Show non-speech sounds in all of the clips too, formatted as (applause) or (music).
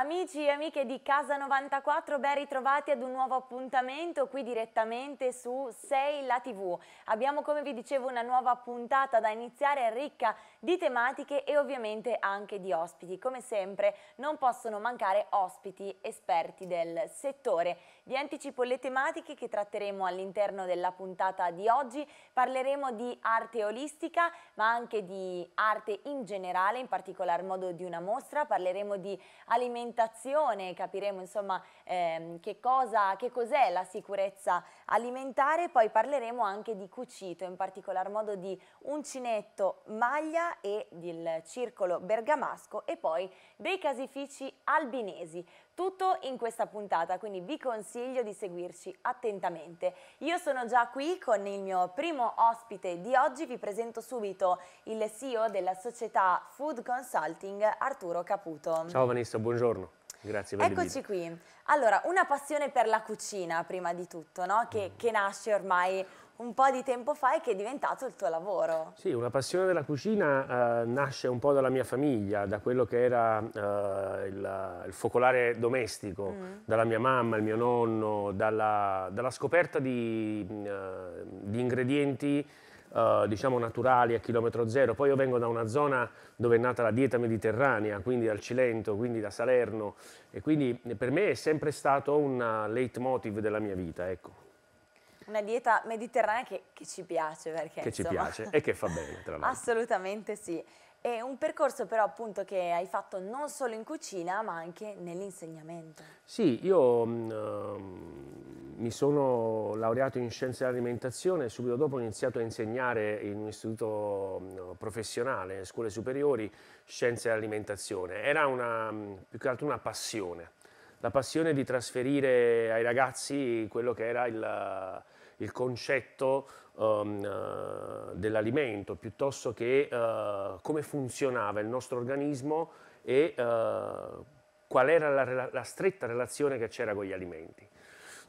Amici e amiche di Casa 94, ben ritrovati ad un nuovo appuntamento qui direttamente su 6 La TV. Abbiamo come vi dicevo una nuova puntata da iniziare ricca di tematiche e ovviamente anche di ospiti. Come sempre non possono mancare ospiti esperti del settore. Vi anticipo le tematiche che tratteremo all'interno della puntata di oggi. Parleremo di arte olistica ma anche di arte in generale, in particolar modo di una mostra. Parleremo di alimentazione capiremo insomma ehm, che cosa, cos'è la sicurezza alimentare, poi parleremo anche di cucito, in particolar modo di uncinetto maglia e del circolo bergamasco e poi dei casifici albinesi. Tutto in questa puntata, quindi vi consiglio di seguirci attentamente. Io sono già qui con il mio primo ospite di oggi, vi presento subito il CEO della società Food Consulting, Arturo Caputo. Ciao Vanessa, buongiorno. Grazie per Eccoci qui. Allora, una passione per la cucina prima di tutto, no? che, che nasce ormai un po' di tempo fa e che è diventato il tuo lavoro. Sì, una passione della cucina eh, nasce un po' dalla mia famiglia, da quello che era eh, il, il, focolare domestico, mm. dalla mia mamma, il mio nonno, dalla, dalla scoperta di, uh, di ingredienti uh, diciamo naturali a chilometro zero. Poi io vengo da una zona dove è nata la dieta mediterranea, quindi dal Cilento, quindi da Salerno e quindi per me è sempre stato un leitmotiv della mia vita, ecco una dieta mediterranea che, che ci piace. Perché, che insomma, ci piace e che fa bene, tra l'altro. (laughs) Assolutamente sì. È un percorso però appunto che hai fatto non solo in cucina ma anche nell'insegnamento. Sì, io mh, mm, mi sono laureato in scienze dell'alimentazione e subito dopo ho iniziato a insegnare in un istituto mm, professionale, scuole superiori, scienze dell'alimentazione. Era una, mm, più che altro una passione, la passione di trasferire ai ragazzi quello che era il il concetto um, dell'alimento piuttosto che uh, come funzionava il nostro organismo e uh, qual era la, la stretta relazione che c'era con gli alimenti.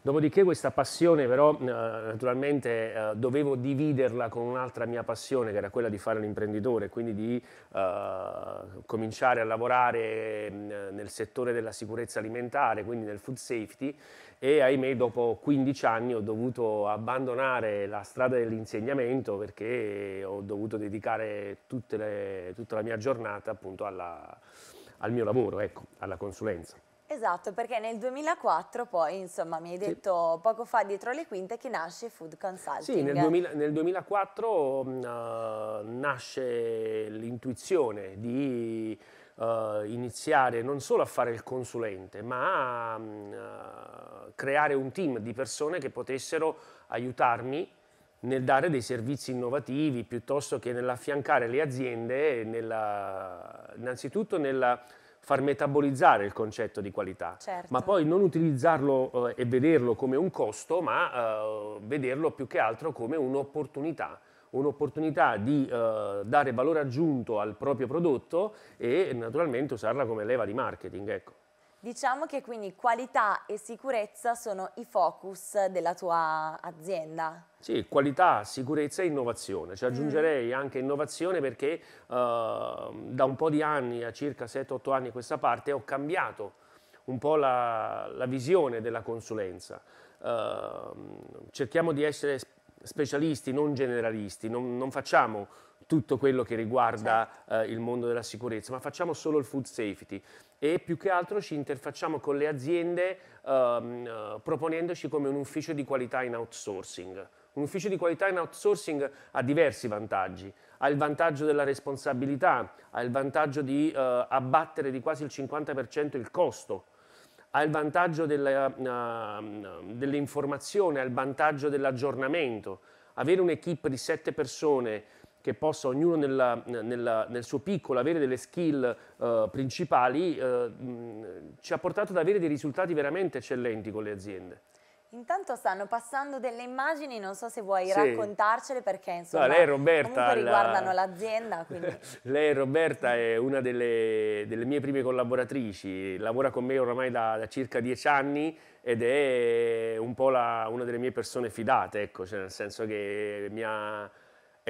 Dopodiché questa passione però eh, naturalmente eh, dovevo dividerla con un'altra mia passione che era quella di fare l'imprenditore, quindi di eh, cominciare a lavorare nel settore della sicurezza alimentare, quindi nel food safety e ahimè dopo 15 anni ho dovuto abbandonare la strada dell'insegnamento perché ho dovuto dedicare le, tutta la mia giornata appunto alla, al mio lavoro, ecco, alla consulenza. Esatto, perché nel 2004 poi, insomma, mi hai detto sì. poco fa dietro le quinte che nasce Food Consulting. Sì, nel, 2000, nel 2004 uh, nasce l'intuizione di uh, iniziare non solo a fare il consulente, ma a uh, creare un team di persone che potessero aiutarmi nel dare dei servizi innovativi piuttosto che nell'affiancare le aziende, nella, innanzitutto nella far metabolizzare il concetto di qualità, certo. ma poi non utilizzarlo eh, e vederlo come un costo, ma eh, vederlo più che altro come un'opportunità un'opportunità di eh, dare valore aggiunto al proprio prodotto e naturalmente usarla come leva di marketing. Ecco. Diciamo che quindi qualità e sicurezza sono i focus della tua azienda. Sì, qualità, sicurezza e innovazione. Ci aggiungerei mm. anche innovazione perché uh, da un po' di anni, a circa 7-8 anni a questa parte, ho cambiato un po' la, la visione della consulenza. Uh, cerchiamo di essere specialisti, non generalisti, non, non facciamo tutto quello che riguarda certo. uh, il mondo della sicurezza, ma facciamo solo il food safety e più che altro ci interfacciamo con le aziende um, uh, proponendoci come un ufficio di qualità in outsourcing. Un ufficio di qualità in outsourcing ha diversi vantaggi. Ha il vantaggio della responsabilità, ha il vantaggio di uh, abbattere di quasi il 50% il costo, ha il vantaggio dell'informazione, ha il vantaggio dell'aggiornamento. Avere un'equipe di sette persone che possa ognuno nella, nella, nel suo piccolo avere delle skill uh, principali, uh, mh, ci ha portato ad avere dei risultati veramente eccellenti con le aziende. Intanto stanno passando delle immagini, non so se vuoi sì. raccontarcele perché insomma no, lei Roberta, riguardano l'azienda. (laughs) lei Roberta è una delle, delle, mie prime collaboratrici, lavora con me oramai da, da circa dieci anni ed è un po' la, una delle mie persone fidate, ecco, cioè nel senso che mi ha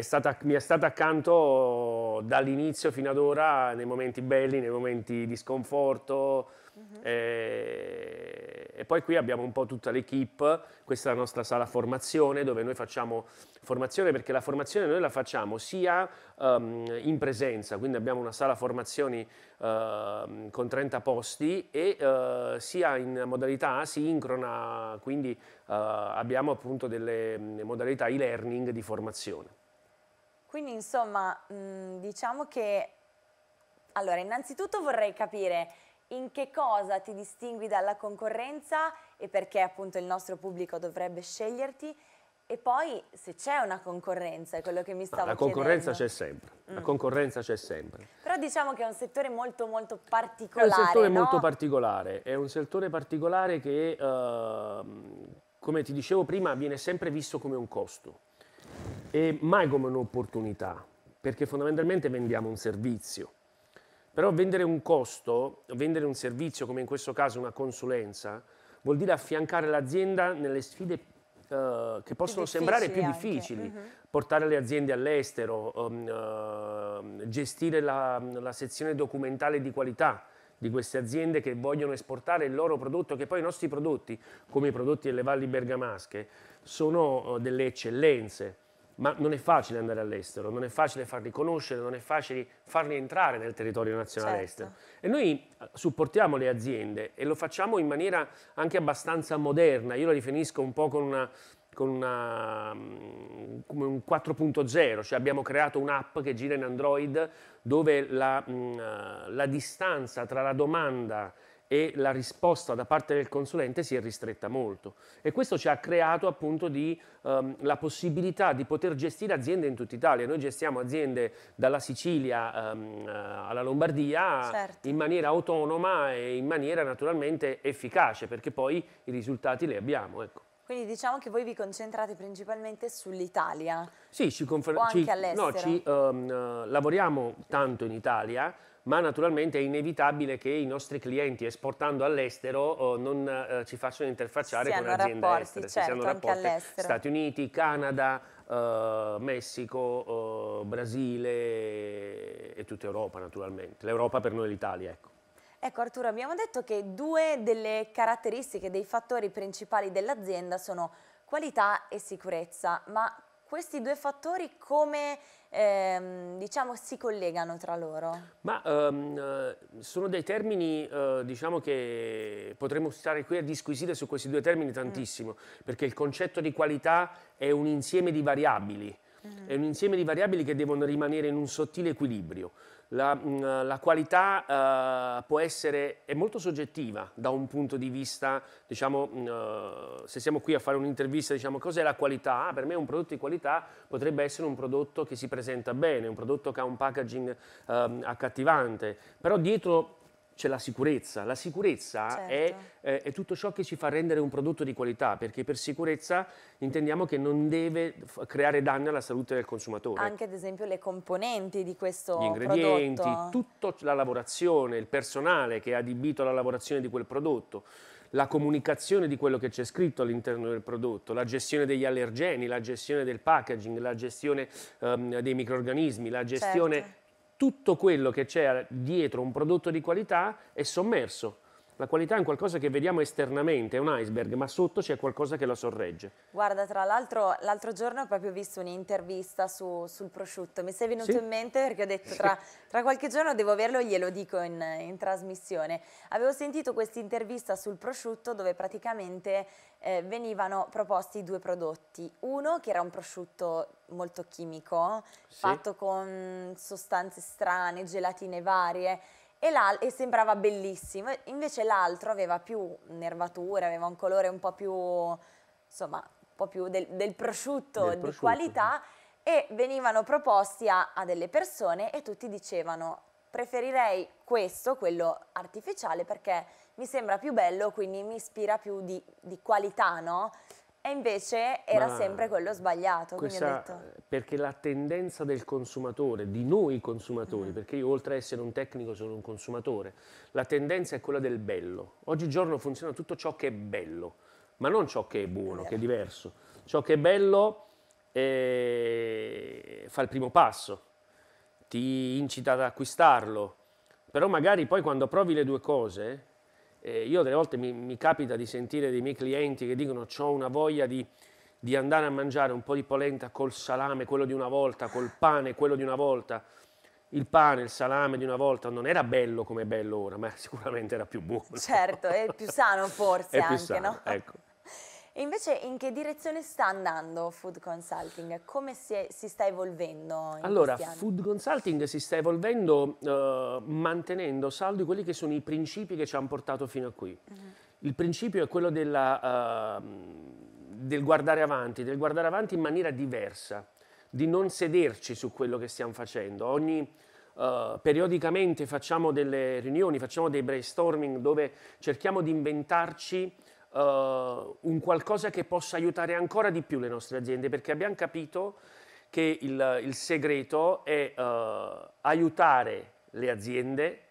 stata, mi è stata accanto dall'inizio fino ad ora nei momenti belli, nei momenti di sconforto. Uh-huh. E, e, poi qui abbiamo un po' tutta l'equipe, questa è la nostra sala formazione dove noi facciamo formazione perché la formazione noi la facciamo sia um, in presenza, quindi abbiamo una sala formazioni uh, con 30 posti e uh, sia in modalità asincrona, quindi uh, abbiamo appunto delle modalità e-learning di formazione. Quindi insomma, mh, diciamo che, allora innanzitutto vorrei capire in che cosa ti distingui dalla concorrenza e perché appunto il nostro pubblico dovrebbe sceglierti e poi se c'è una concorrenza, è quello che mi stavo no, la concorrenza c'è sempre, mm. la concorrenza c'è sempre. Però diciamo che è un settore molto molto particolare, È un settore no? molto particolare, è un settore particolare che, uh, come ti dicevo prima, viene sempre visto come un costo e mai come un'opportunità, perché fondamentalmente vendiamo un servizio. Però vendere un costo, vendere un servizio, come in questo caso una consulenza, vuol dire affiancare l'azienda nelle sfide uh, che possono sembrare più difficili. Uh-huh. Portare le aziende all'estero, um, uh, gestire la, la sezione documentale di qualità, di queste aziende che vogliono esportare il loro prodotto, che poi i nostri prodotti, come i prodotti delle valli bergamasche, sono uh, delle eccellenze ma non è facile andare all'estero, non è facile farli conoscere, non è facile farli entrare nel territorio nazionale certo. estero. E noi eh, supportiamo le aziende e lo facciamo in maniera anche abbastanza moderna, io la definisco un po' con una con una, mm, come un 4.0, cioè abbiamo creato un'app che gira in Android dove la, mm, la distanza tra la domanda e la risposta da parte del consulente si è ristretta molto e questo ci ha creato appunto di, um, la possibilità di poter gestire aziende in tutta Italia. Noi gestiamo aziende dalla Sicilia um, alla Lombardia certo. in maniera autonoma e in maniera naturalmente efficace perché poi i risultati li abbiamo. Ecco. Quindi diciamo che voi vi concentrate principalmente sull'Italia. Sì, ci, confer- ci, all'estero. No, ci um, lavoriamo tanto in Italia ma naturalmente è inevitabile che i nostri clienti esportando all'estero oh, non eh, ci facciano interfacciare con aziende rapporti, estere, certo, siano rapporti Stati Uniti, Canada, eh, Messico, eh, Brasile e tutta Europa naturalmente. L'Europa per noi è l'Italia, ecco. Ecco Arturo, abbiamo detto che due delle caratteristiche, dei fattori principali dell'azienda sono qualità e sicurezza, ma questi due fattori come ehm, diciamo, si collegano tra loro? Ma um, sono dei termini uh, diciamo che potremmo stare qui a disquisire su questi due termini tantissimo, mm. perché il concetto di qualità è un insieme di variabili. È un insieme di variabili che devono rimanere in un sottile equilibrio la, mm, la qualità uh, può essere, è molto soggettiva da un punto di vista, diciamo, uh, se siamo qui a fare un'intervista, diciamo, cos'è la qualità? Ah, per me un prodotto di qualità potrebbe essere un prodotto che si presenta bene, un prodotto che ha un packaging uh, accattivante, però dietro c'è la sicurezza. La sicurezza certo. è, eh, è, tutto ciò che ci fa rendere un prodotto di qualità, perché per sicurezza intendiamo che non deve creare danni alla salute del consumatore. Anche ad esempio le componenti di questo Gli ingredienti, tutta la lavorazione, il personale che è adibito alla lavorazione di quel prodotto la comunicazione di quello che c'è scritto all'interno del prodotto, la gestione degli allergeni, la gestione del packaging, la gestione um, dei microorganismi, la gestione certo tutto quello che c'è dietro un prodotto di qualità è sommerso. La qualità è un qualcosa che vediamo esternamente, è un iceberg, ma sotto c'è qualcosa che lo sorregge. Guarda, tra l'altro, l'altro giorno ho proprio visto un'intervista su, sul prosciutto. Mi sei venuto sì? in mente perché ho detto tra, tra, qualche giorno devo averlo, glielo dico in, in trasmissione. Avevo sentito questa intervista sul prosciutto dove praticamente eh, venivano proposti due prodotti. Uno che era un prosciutto molto chimico, sì. fatto con sostanze strane, gelatine varie e, e sembrava bellissimo. Invece l'altro aveva più nervature, aveva un colore un po' più, insomma, un po' più del, del prosciutto del di prosciutto. qualità e venivano proposti a, a delle persone e tutti dicevano preferirei questo, quello artificiale, perché mi sembra più bello, quindi mi ispira più di, di qualità, no? E invece era Ma sempre quello sbagliato. Questa, perché la tendenza del consumatore, di noi consumatori, mm. perché io oltre ad essere un tecnico sono un consumatore, la tendenza è quella del bello. Oggigiorno funziona tutto ciò che è bello, ma non ciò che è buono, che è diverso. Ciò che è bello è, e fa il primo passo, ti incita ad acquistarlo, però magari poi quando provi le due cose, eh, io delle volte mi, mi, capita di sentire dei miei clienti che dicono ho una voglia di, di andare a mangiare un po' di polenta col salame, quello di una volta, col pane, quello di una volta. Il pane, il salame di una volta non era bello come è bello ora, ma (laughs) sicuramente era più buono. Certo, è più sano forse (laughs) è anche, sano, no? Ecco. E invece in che direzione sta andando Food Consulting? Come si, è, si sta evolvendo? allora, Food Consulting si sta evolvendo uh, mantenendo saldi quelli che sono i principi che ci hanno portato fino a qui. Uh mhm. -huh. Il principio è quello della, uh, del guardare avanti, del guardare avanti in maniera diversa, di non sederci su quello che stiamo facendo. Ogni, Uh, periodicamente facciamo delle riunioni, facciamo dei brainstorming dove cerchiamo di inventarci uh, un qualcosa che possa aiutare ancora di più le nostre aziende, perché abbiamo capito che il, il segreto è uh, aiutare le aziende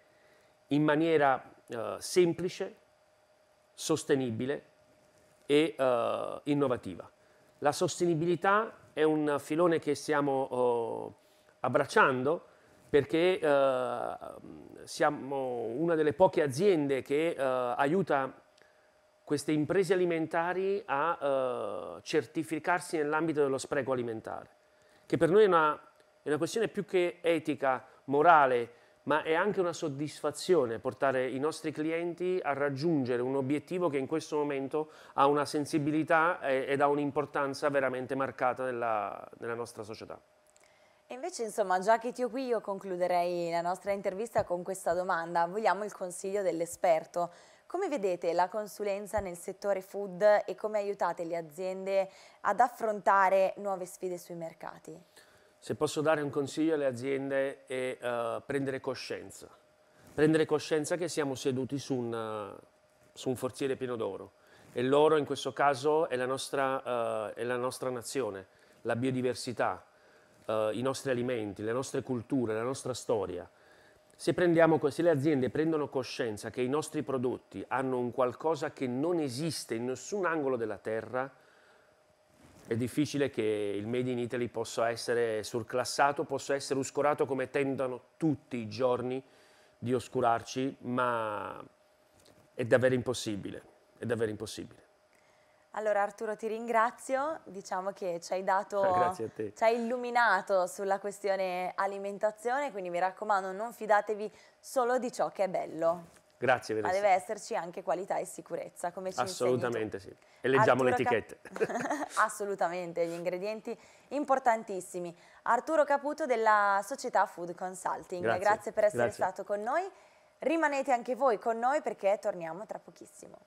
in maniera uh, semplice, sostenibile e innovativa. La sostenibilità è un filone che stiamo abbracciando perché siamo una delle poche aziende che aiuta queste imprese alimentari a uh, certificarsi nell'ambito dello spreco alimentare, che per noi è una, è una questione più che etica, morale, ma è anche una soddisfazione portare i nostri clienti a raggiungere un obiettivo che in questo momento ha una sensibilità ed ha un'importanza veramente marcata nella, nella nostra società. E invece, insomma, già che ti ho qui, io concluderei la nostra intervista con questa domanda. Vogliamo il consiglio dell'esperto. Come vedete la consulenza nel settore food e come aiutate le aziende ad affrontare nuove sfide sui mercati? Se posso dare un consiglio alle aziende è uh, prendere coscienza. Prendere coscienza che siamo seduti su un, uh, su un forziere pieno d'oro e l'oro in questo caso è la nostra, uh, è la nostra nazione, la biodiversità, i nostri alimenti, le nostre culture, la nostra storia. Se, se, le aziende prendono coscienza che i nostri prodotti hanno un qualcosa che non esiste in nessun angolo della terra, è difficile che il Made in Italy possa essere surclassato, possa essere oscurato come tentano tutti i giorni di oscurarci, ma è davvero impossibile, è davvero impossibile. Allora Arturo ti ringrazio, diciamo che ci hai dato, ci hai illuminato sulla questione alimentazione, quindi mi raccomando non fidatevi solo di ciò che è bello. Grazie Vanessa. Ma deve esserci anche qualità e sicurezza, come ci Assolutamente sì. E leggiamo le etichette. (laughs) Assolutamente, gli ingredienti importantissimi. Arturo Caputo della società Food Consulting, grazie, grazie per essere grazie. stato con noi. Rimanete anche voi con noi perché torniamo tra pochissimo.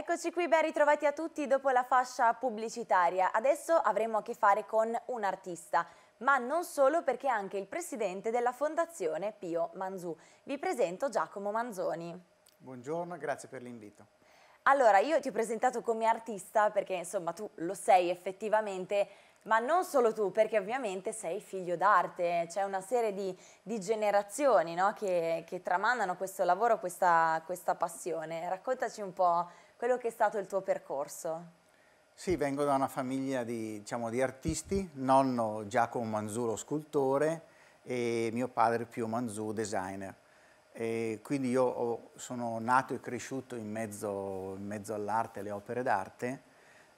Eccoci qui, ben ritrovati a tutti dopo la fascia pubblicitaria. Adesso avremo a che fare con un artista, ma non solo perché è anche il presidente della Fondazione Pio Manzù. Vi presento Giacomo Manzoni. Buongiorno, grazie per l'invito. Allora, io ti ho presentato come artista perché insomma tu lo sei effettivamente, ma non solo tu, perché ovviamente sei figlio d'arte, c'è una serie di, di generazioni no? che, che, tramandano questo lavoro, questa, questa passione. Raccontaci un po' quello che è stato il tuo percorso. Sì, vengo da una famiglia di, diciamo, di artisti, nonno Giacomo Manzuro scultore e mio padre Pio Manzù designer. E quindi io ho, sono nato e cresciuto in mezzo, mezzo all'arte, alle opere d'arte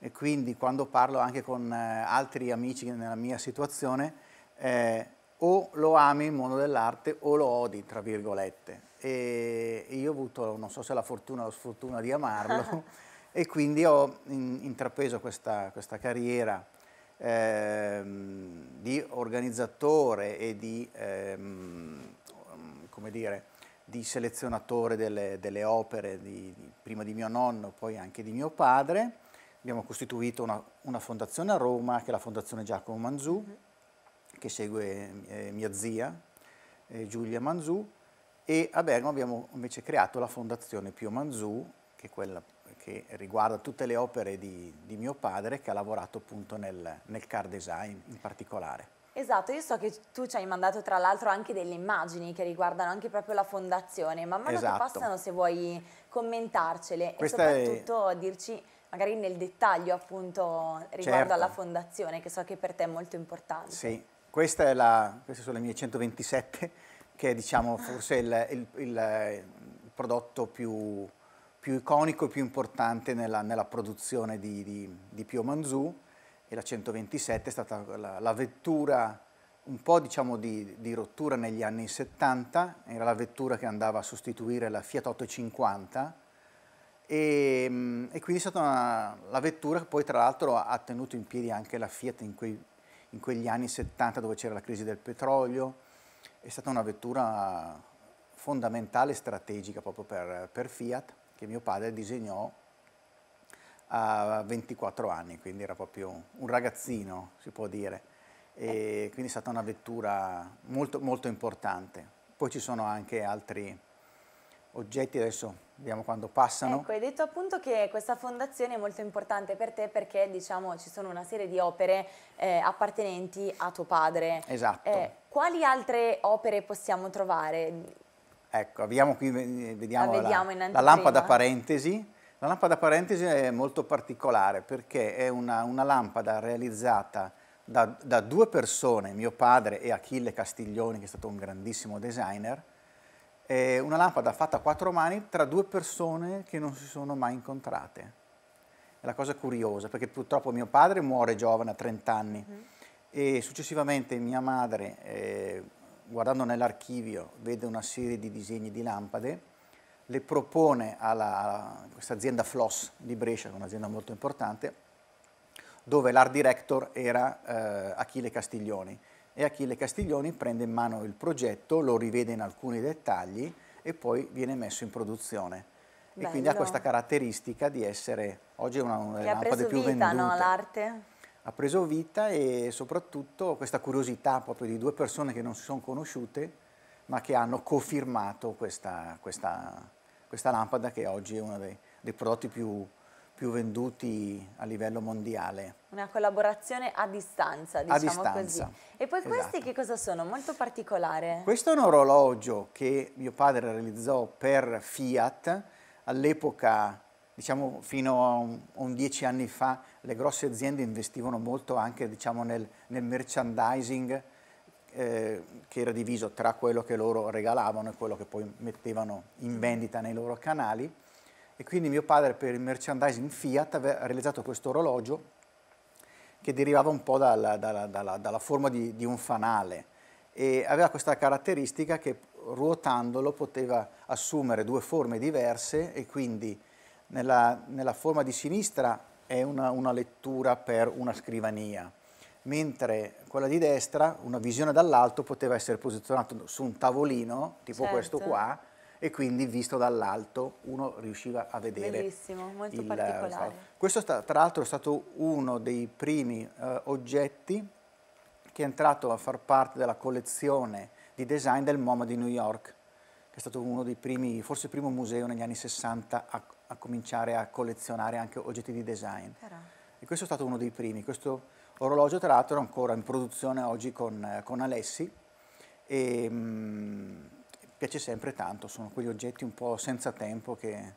e quindi quando parlo anche con eh, altri amici nella mia situazione eh, o lo ami il mondo dell'arte o lo odi, tra virgolette. E io ho avuto, non so se la fortuna o la sfortuna di amarlo, (laughs) e quindi ho in, intrapreso questa, questa carriera ehm, di organizzatore e di, ehm, come dire, di selezionatore delle, delle opere, di, di, prima di mio nonno, poi anche di mio padre. Abbiamo costituito una, una fondazione a Roma, che è la Fondazione Giacomo Manzù, che segue eh, mia zia, eh, Giulia Manzù, e a Bergamo abbiamo invece creato la Fondazione Pio Manzù, che è quella che riguarda tutte le opere di, di mio padre, che ha lavorato appunto nel, nel car design in particolare. Esatto, io so che tu ci hai mandato tra l'altro anche delle immagini che riguardano anche proprio la fondazione, man mano esatto. che passano se vuoi commentarcele Questa e soprattutto è... dirci magari nel dettaglio appunto riguardo certo. alla fondazione che so che per te è molto importante. Sì, la, queste sono le mie 127 che è diciamo forse il, il, il, prodotto più, più, iconico e più importante nella, nella produzione di, di, di Pio Manzù. E la 127 è stata la, la vettura un po' diciamo di, di, rottura negli anni 70, era la vettura che andava a sostituire la Fiat 850 e, e quindi è stata una, la vettura che poi tra l'altro ha tenuto in piedi anche la Fiat in, quei, in quegli anni 70 dove c'era la crisi del petrolio, è stata una vettura fondamentale strategica proprio per, per Fiat che mio padre disegnò a 24 anni, quindi era proprio un ragazzino, si può dire. E quindi è stata una vettura molto, molto importante. Poi ci sono anche altri oggetti, adesso vediamo quando passano. Ecco, hai detto appunto che questa fondazione è molto importante per te perché diciamo ci sono una serie di opere eh, appartenenti a tuo padre. Esatto. Eh, quali altre opere possiamo trovare? Ecco, abbiamo qui, vediamo la, la, la lampada parentesi, la lampada parentesi è molto particolare perché è una, una lampada realizzata da, da, due persone, mio padre e Achille Castiglioni, che è stato un grandissimo designer, è una lampada fatta a quattro mani tra due persone che non si sono mai incontrate. È la cosa curiosa, perché purtroppo mio padre muore giovane a 30 anni mm. e successivamente mia madre, eh, guardando nell'archivio, vede una serie di disegni di lampade le propone a questa azienda Floss di Brescia, un'azienda molto importante, dove l'art director era eh, Achille Castiglioni e Achille Castiglioni prende in mano il progetto, lo rivede in alcuni dettagli e poi viene messo in produzione. Bello. E quindi ha questa caratteristica di essere, oggi è una, una delle lampade più vita, vendute. No, l'arte? Ha preso vita e soprattutto questa curiosità proprio di due persone che non si sono conosciute ma che hanno cofirmato questa, questa, questa lampada che oggi è uno dei, dei prodotti più, più, venduti a livello mondiale. Una collaborazione a distanza, diciamo a distanza. così. E poi questi esatto. che cosa sono? Molto particolare. Questo è un orologio che mio padre realizzò per Fiat, all'epoca diciamo fino a un, un, dieci anni fa le grosse aziende investivano molto anche diciamo, nel, nel merchandising eh, che era diviso tra quello che loro regalavano e quello che poi mettevano in vendita nei loro canali e quindi mio padre per il merchandising Fiat aveva realizzato questo orologio che derivava un po' dalla, dalla, dalla, dalla forma di, di, un fanale e aveva questa caratteristica che ruotandolo poteva assumere due forme diverse e quindi nella, nella forma di sinistra è una, una lettura per una scrivania, mentre quella di destra, una visione dall'alto, poteva essere posizionata su un tavolino, tipo certo. questo qua, e quindi visto dall'alto uno riusciva a vedere. Bellissimo, molto il, particolare. Questo tra l'altro è stato uno dei primi eh, oggetti che è entrato a far parte della collezione di design del MoMA di New York, che è stato uno dei primi, forse il primo museo negli anni 60 a, a cominciare a collezionare anche oggetti di design. Però. E questo è stato uno dei primi. Questo, Orologio tra l'altro è ancora in produzione oggi con, con Alessi e mh, mm, piace sempre tanto, sono quegli oggetti un po' senza tempo che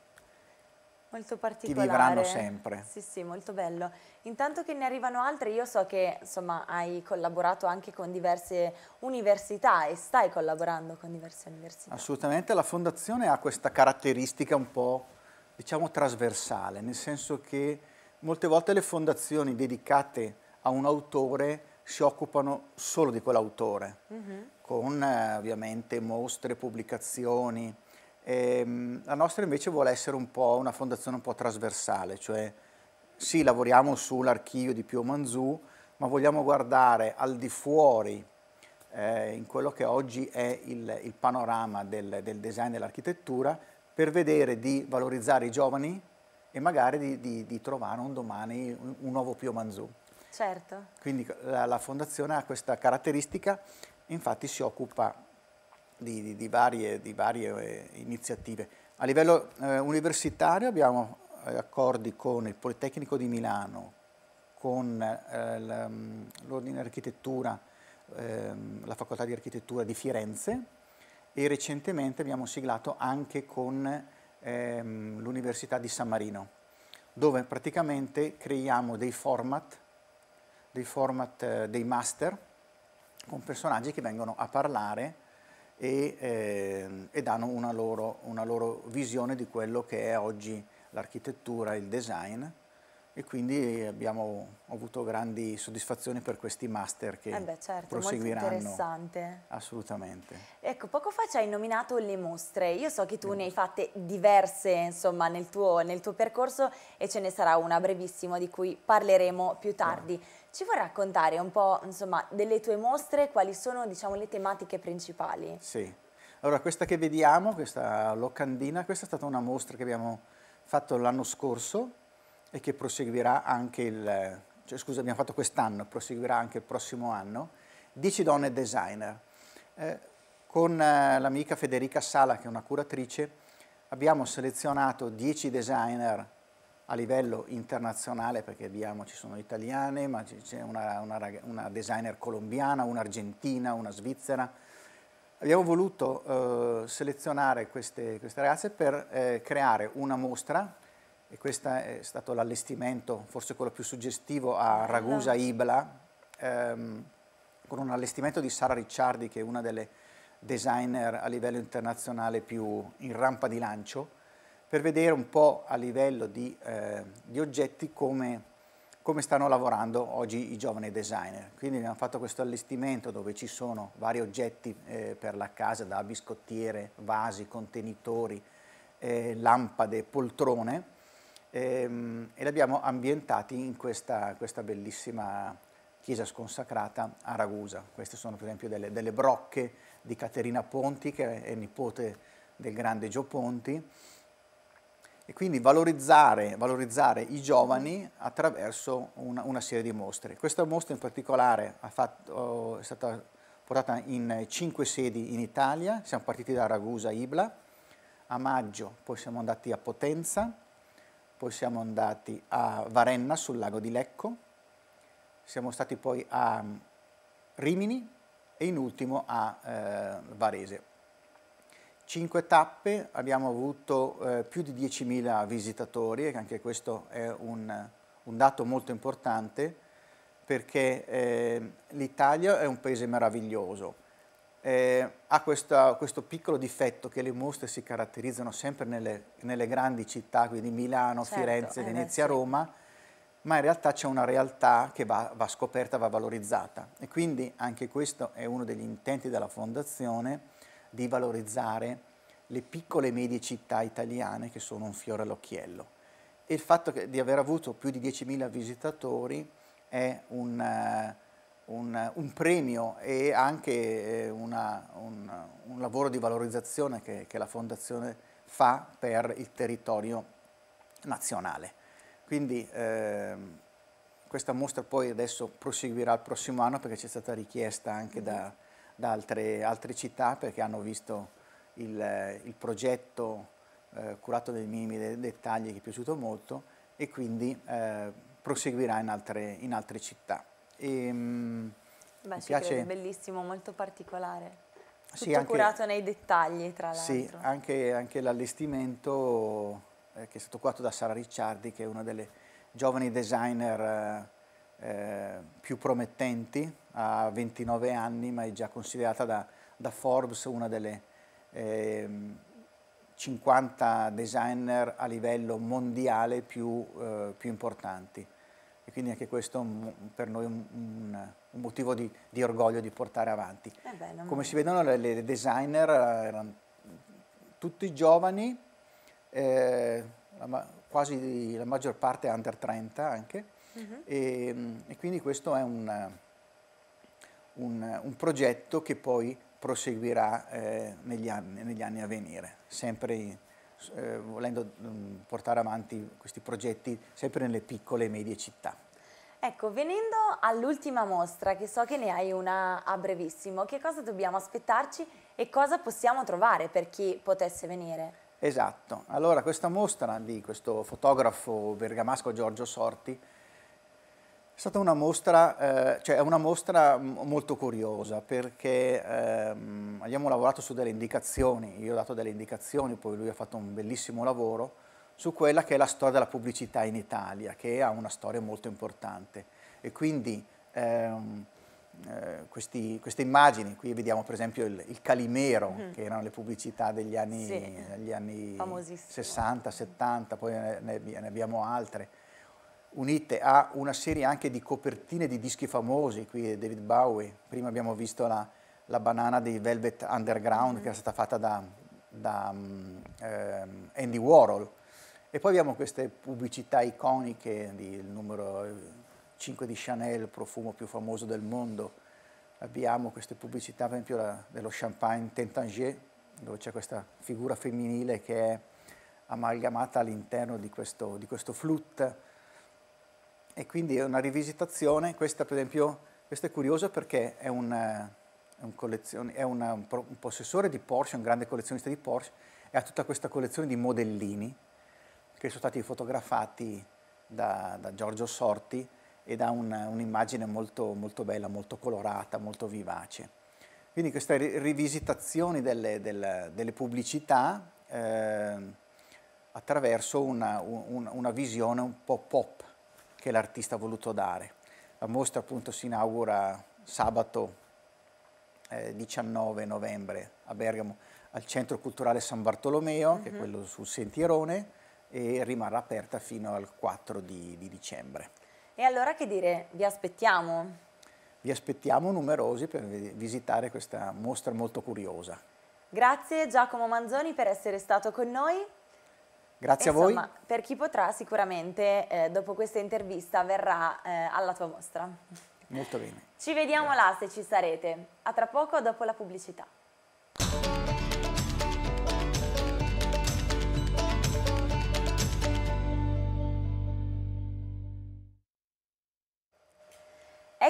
molto particolare. Ti vivranno sempre. Sì, sì, molto bello. Intanto che ne arrivano altre, io so che insomma hai collaborato anche con diverse università e stai collaborando con diverse università. Assolutamente, la fondazione ha questa caratteristica un po' diciamo trasversale, nel senso che molte volte le fondazioni dedicate a un autore si occupano solo di quell'autore, uh mm-hmm. Con eh, ovviamente mostre, pubblicazioni. E, ehm, la nostra invece vuole essere un po' una fondazione un po' trasversale, cioè sì, lavoriamo sull'archivio di Pio Manzù, ma vogliamo guardare al di fuori eh, in quello che oggi è il, il panorama del, del design e dell'architettura per vedere di valorizzare i giovani e magari di, di, di trovare un domani un, un nuovo Pio Manzù. Certo. Quindi la, la fondazione ha questa caratteristica, infatti si occupa di, di, di varie, di varie eh, iniziative. A livello eh, universitario abbiamo eh, accordi con il Politecnico di Milano, con eh, mm, l'Ordine Architettura ehm, la Facoltà di Architettura di Firenze e recentemente abbiamo siglato anche con ehm, l'Università di San Marino, dove praticamente creiamo dei format, dei, format, eh, dei master con personaggi che vengono a parlare e, eh, e danno una loro, una loro visione di quello che è oggi l'architettura, il design e quindi abbiamo avuto grandi soddisfazioni per questi master che eh beh, certo, proseguiranno. Molto interessante. Assolutamente. Ecco, poco fa ci hai nominato le mostre. Io so che tu ne hai fatte diverse, insomma, nel tuo, nel tuo percorso e ce ne sarà una brevissima di cui parleremo più tardi. Ci vuoi raccontare un po', insomma, delle tue mostre, quali sono, diciamo, le tematiche principali? Sì. Allora, questa che vediamo, questa locandina, questa è stata una mostra che abbiamo fatto l'anno scorso e che proseguirà anche il, cioè, scusa, abbiamo fatto quest'anno, proseguirà anche il prossimo anno, 10 donne designer. Eh, con eh, l'amica Federica Sala, che è una curatrice, abbiamo selezionato 10 designer a livello internazionale, perché abbiamo, ci sono italiane, ma c'è una, una, una, designer colombiana, un'argentina, una svizzera. Abbiamo voluto eh, selezionare queste, queste, ragazze per eh, creare una mostra e questo è stato l'allestimento, forse quello più suggestivo a Ragusa Ibla, ehm, con un allestimento di Sara Ricciardi, che è una delle designer a livello internazionale più in rampa di lancio, per vedere un po' a livello di, eh, di oggetti come, come, stanno lavorando oggi i giovani designer. Quindi abbiamo fatto questo allestimento dove ci sono vari oggetti eh, per la casa, da biscottiere, vasi, contenitori, eh, lampade, poltrone, ehm, e li abbiamo ambientati in questa, questa, bellissima chiesa sconsacrata a Ragusa. Queste sono per esempio delle, delle brocche di Caterina Ponti, che è nipote del grande Gio Ponti, e quindi valorizzare, valorizzare i giovani attraverso una, una, serie di mostre. Questa mostra in particolare fatto, è stata portata in cinque sedi in Italia, siamo partiti da Ragusa, Ibla, a maggio poi siamo andati a Potenza, poi siamo andati a Varenna sul lago di Lecco, siamo stati poi a Rimini e in ultimo a eh, Varese. Cinque tappe, abbiamo avuto eh, più di 10.000 visitatori e anche questo è un, un dato molto importante perché eh, l'Italia è un paese meraviglioso, eh, ha questa, questo piccolo difetto che le mostre si caratterizzano sempre nelle, nelle grandi città, quindi Milano, certo, Firenze, eh, Venezia, sì. Roma, ma in realtà c'è una realtà che va, va, scoperta, va valorizzata e quindi anche questo è uno degli intenti della Fondazione di valorizzare le piccole e medie città italiane che sono un fiore all'occhiello. E il fatto che, di aver avuto più di 10.000 visitatori è un... Uh, un, un premio e anche eh, una, un, un, lavoro di valorizzazione che, che la Fondazione fa per il territorio nazionale. Quindi eh, questa mostra poi adesso proseguirà il prossimo anno perché c'è stata richiesta anche da, da altre, altre, città perché hanno visto il, il progetto eh, curato nei minimi dettagli che è piaciuto molto e quindi eh, proseguirà in altre, in altre città. E, um, Beh, mi piace... bellissimo, molto particolare. Tutto sì, anche, curato nei dettagli, tra l'altro. Sì, anche, anche l'allestimento eh, che è stato curato da Sara Ricciardi, che è una delle giovani designer eh, eh più promettenti, ha 29 anni, ma è già considerata da, da Forbes una delle eh, 50 designer a livello mondiale più, eh, più importanti e quindi anche questo è per noi un, un, un motivo di, di, orgoglio di portare avanti. Eh Come si vedono le, le designer eh, erano tutti giovani, eh, la, quasi la maggior parte under 30 anche, uh mhm. -huh. e, e, quindi questo è un, un, progetto che poi proseguirà eh, negli, anni, negli, anni, a venire, sempre eh, volendo mh, mm, portare avanti questi progetti sempre nelle piccole e medie città. Ecco, venendo all'ultima mostra, che so che ne hai una a brevissimo, che cosa dobbiamo aspettarci e cosa possiamo trovare per chi potesse venire? Esatto, allora questa mostra di questo fotografo bergamasco Giorgio Sorti È stata una mostra, eh, cioè è una mostra molto curiosa perché ehm, abbiamo lavorato su delle indicazioni, io ho dato delle indicazioni, poi lui ha fatto un bellissimo lavoro su quella che è la storia della pubblicità in Italia, che ha una storia molto importante. E quindi ehm, eh, questi, queste immagini, qui vediamo per esempio il, il Calimero, mm -hmm. che erano le pubblicità degli anni, sì. anni 60, 70, poi ne, ne abbiamo altre unite a una serie anche di copertine di dischi famosi, qui David Bowie, prima abbiamo visto la, la banana dei Velvet Underground mm che era stata fatta da, da um, um, Andy Warhol. E poi abbiamo queste pubblicità iconiche, di, il numero 5 di Chanel, il profumo più famoso del mondo, abbiamo queste pubblicità per esempio la, dello champagne Tintanger dove c'è questa figura femminile che è amalgamata all'interno di questo, di questo flute e quindi è una rivisitazione, questa per esempio, questa è curiosa perché è un, è un, è una, un, un possessore di Porsche, un grande collezionista di Porsche e ha tutta questa collezione di modellini che sono stati fotografati da, da Giorgio Sorti e da un'immagine un molto, molto bella, molto colorata, molto vivace. Quindi queste rivisitazioni delle, delle, delle pubblicità eh, attraverso una, una visione un po' pop che l'artista ha voluto dare. La mostra appunto si inaugura sabato eh, 19 novembre a Bergamo al Centro Culturale San Bartolomeo, mm -hmm. che è mhm. quello sul Sentierone, e rimarrà aperta fino al 4 di, di dicembre. E allora che dire, vi aspettiamo? Vi aspettiamo numerosi per visitare questa mostra molto curiosa. Grazie Giacomo Manzoni per essere stato con noi. Grazie Insomma, a voi. Per chi potrà sicuramente eh, dopo questa intervista verrà eh, alla tua mostra. Molto bene. Ci vediamo Grazie. là se ci sarete. A tra poco dopo la pubblicità.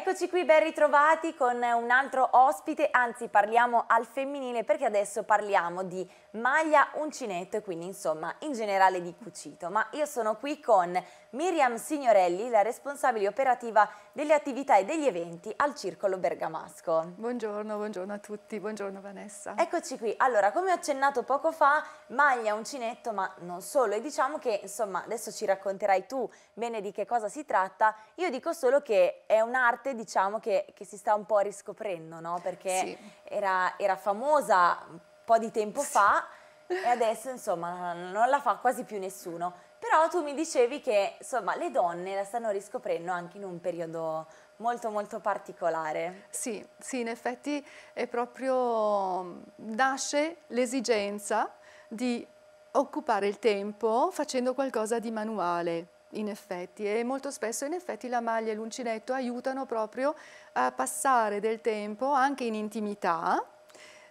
Eccoci qui ben ritrovati con un altro ospite, anzi parliamo al femminile perché adesso parliamo di maglia uncinetto e quindi insomma in generale di cucito. Ma io sono qui con Miriam Signorelli, la responsabile operativa delle attività e degli eventi al Circolo Bergamasco. Buongiorno, buongiorno a tutti, buongiorno Vanessa. Eccoci qui, allora come ho accennato poco fa, maglia uncinetto ma non solo e diciamo che insomma adesso ci racconterai tu bene di che cosa si tratta, io dico solo che è un'arte diciamo che, che, si sta un po' riscoprendo, no? Perché sì. era, era famosa un po' di tempo sì. fa (laughs) e adesso insomma non la fa quasi più nessuno. Però tu mi dicevi che insomma le donne la stanno riscoprendo anche in un periodo molto molto particolare. Sì, sì, in effetti è proprio nasce l'esigenza di occupare il tempo facendo qualcosa di manuale in effetti e molto spesso in effetti la maglia e l'uncinetto aiutano proprio a passare del tempo anche in intimità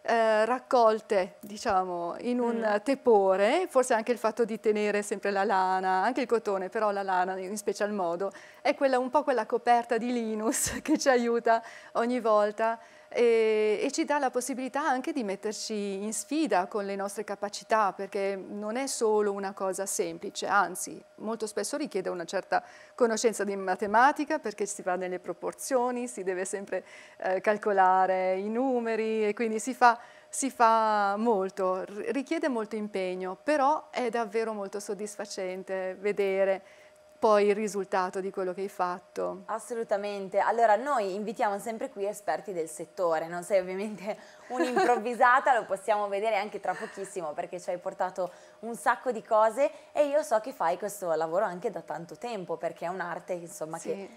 eh, raccolte diciamo in un mm. tepore, forse anche il fatto di tenere sempre la lana, anche il cotone, però la lana in special modo, è quella, un po' quella coperta di Linus (laughs) che ci aiuta ogni volta e, e, ci dà la possibilità anche di metterci in sfida con le nostre capacità perché non è solo una cosa semplice, anzi molto spesso richiede una certa conoscenza di matematica perché si va nelle proporzioni, si deve sempre eh, calcolare i numeri e quindi si fa, si fa molto, richiede molto impegno, però è davvero molto soddisfacente vedere poi il risultato di quello che hai fatto. Assolutamente, allora noi invitiamo sempre qui esperti del settore, non sei ovviamente (laughs) un'improvvisata, lo possiamo vedere anche tra pochissimo perché ci hai portato un sacco di cose e io so che fai questo lavoro anche da tanto tempo perché è un'arte insomma sì. che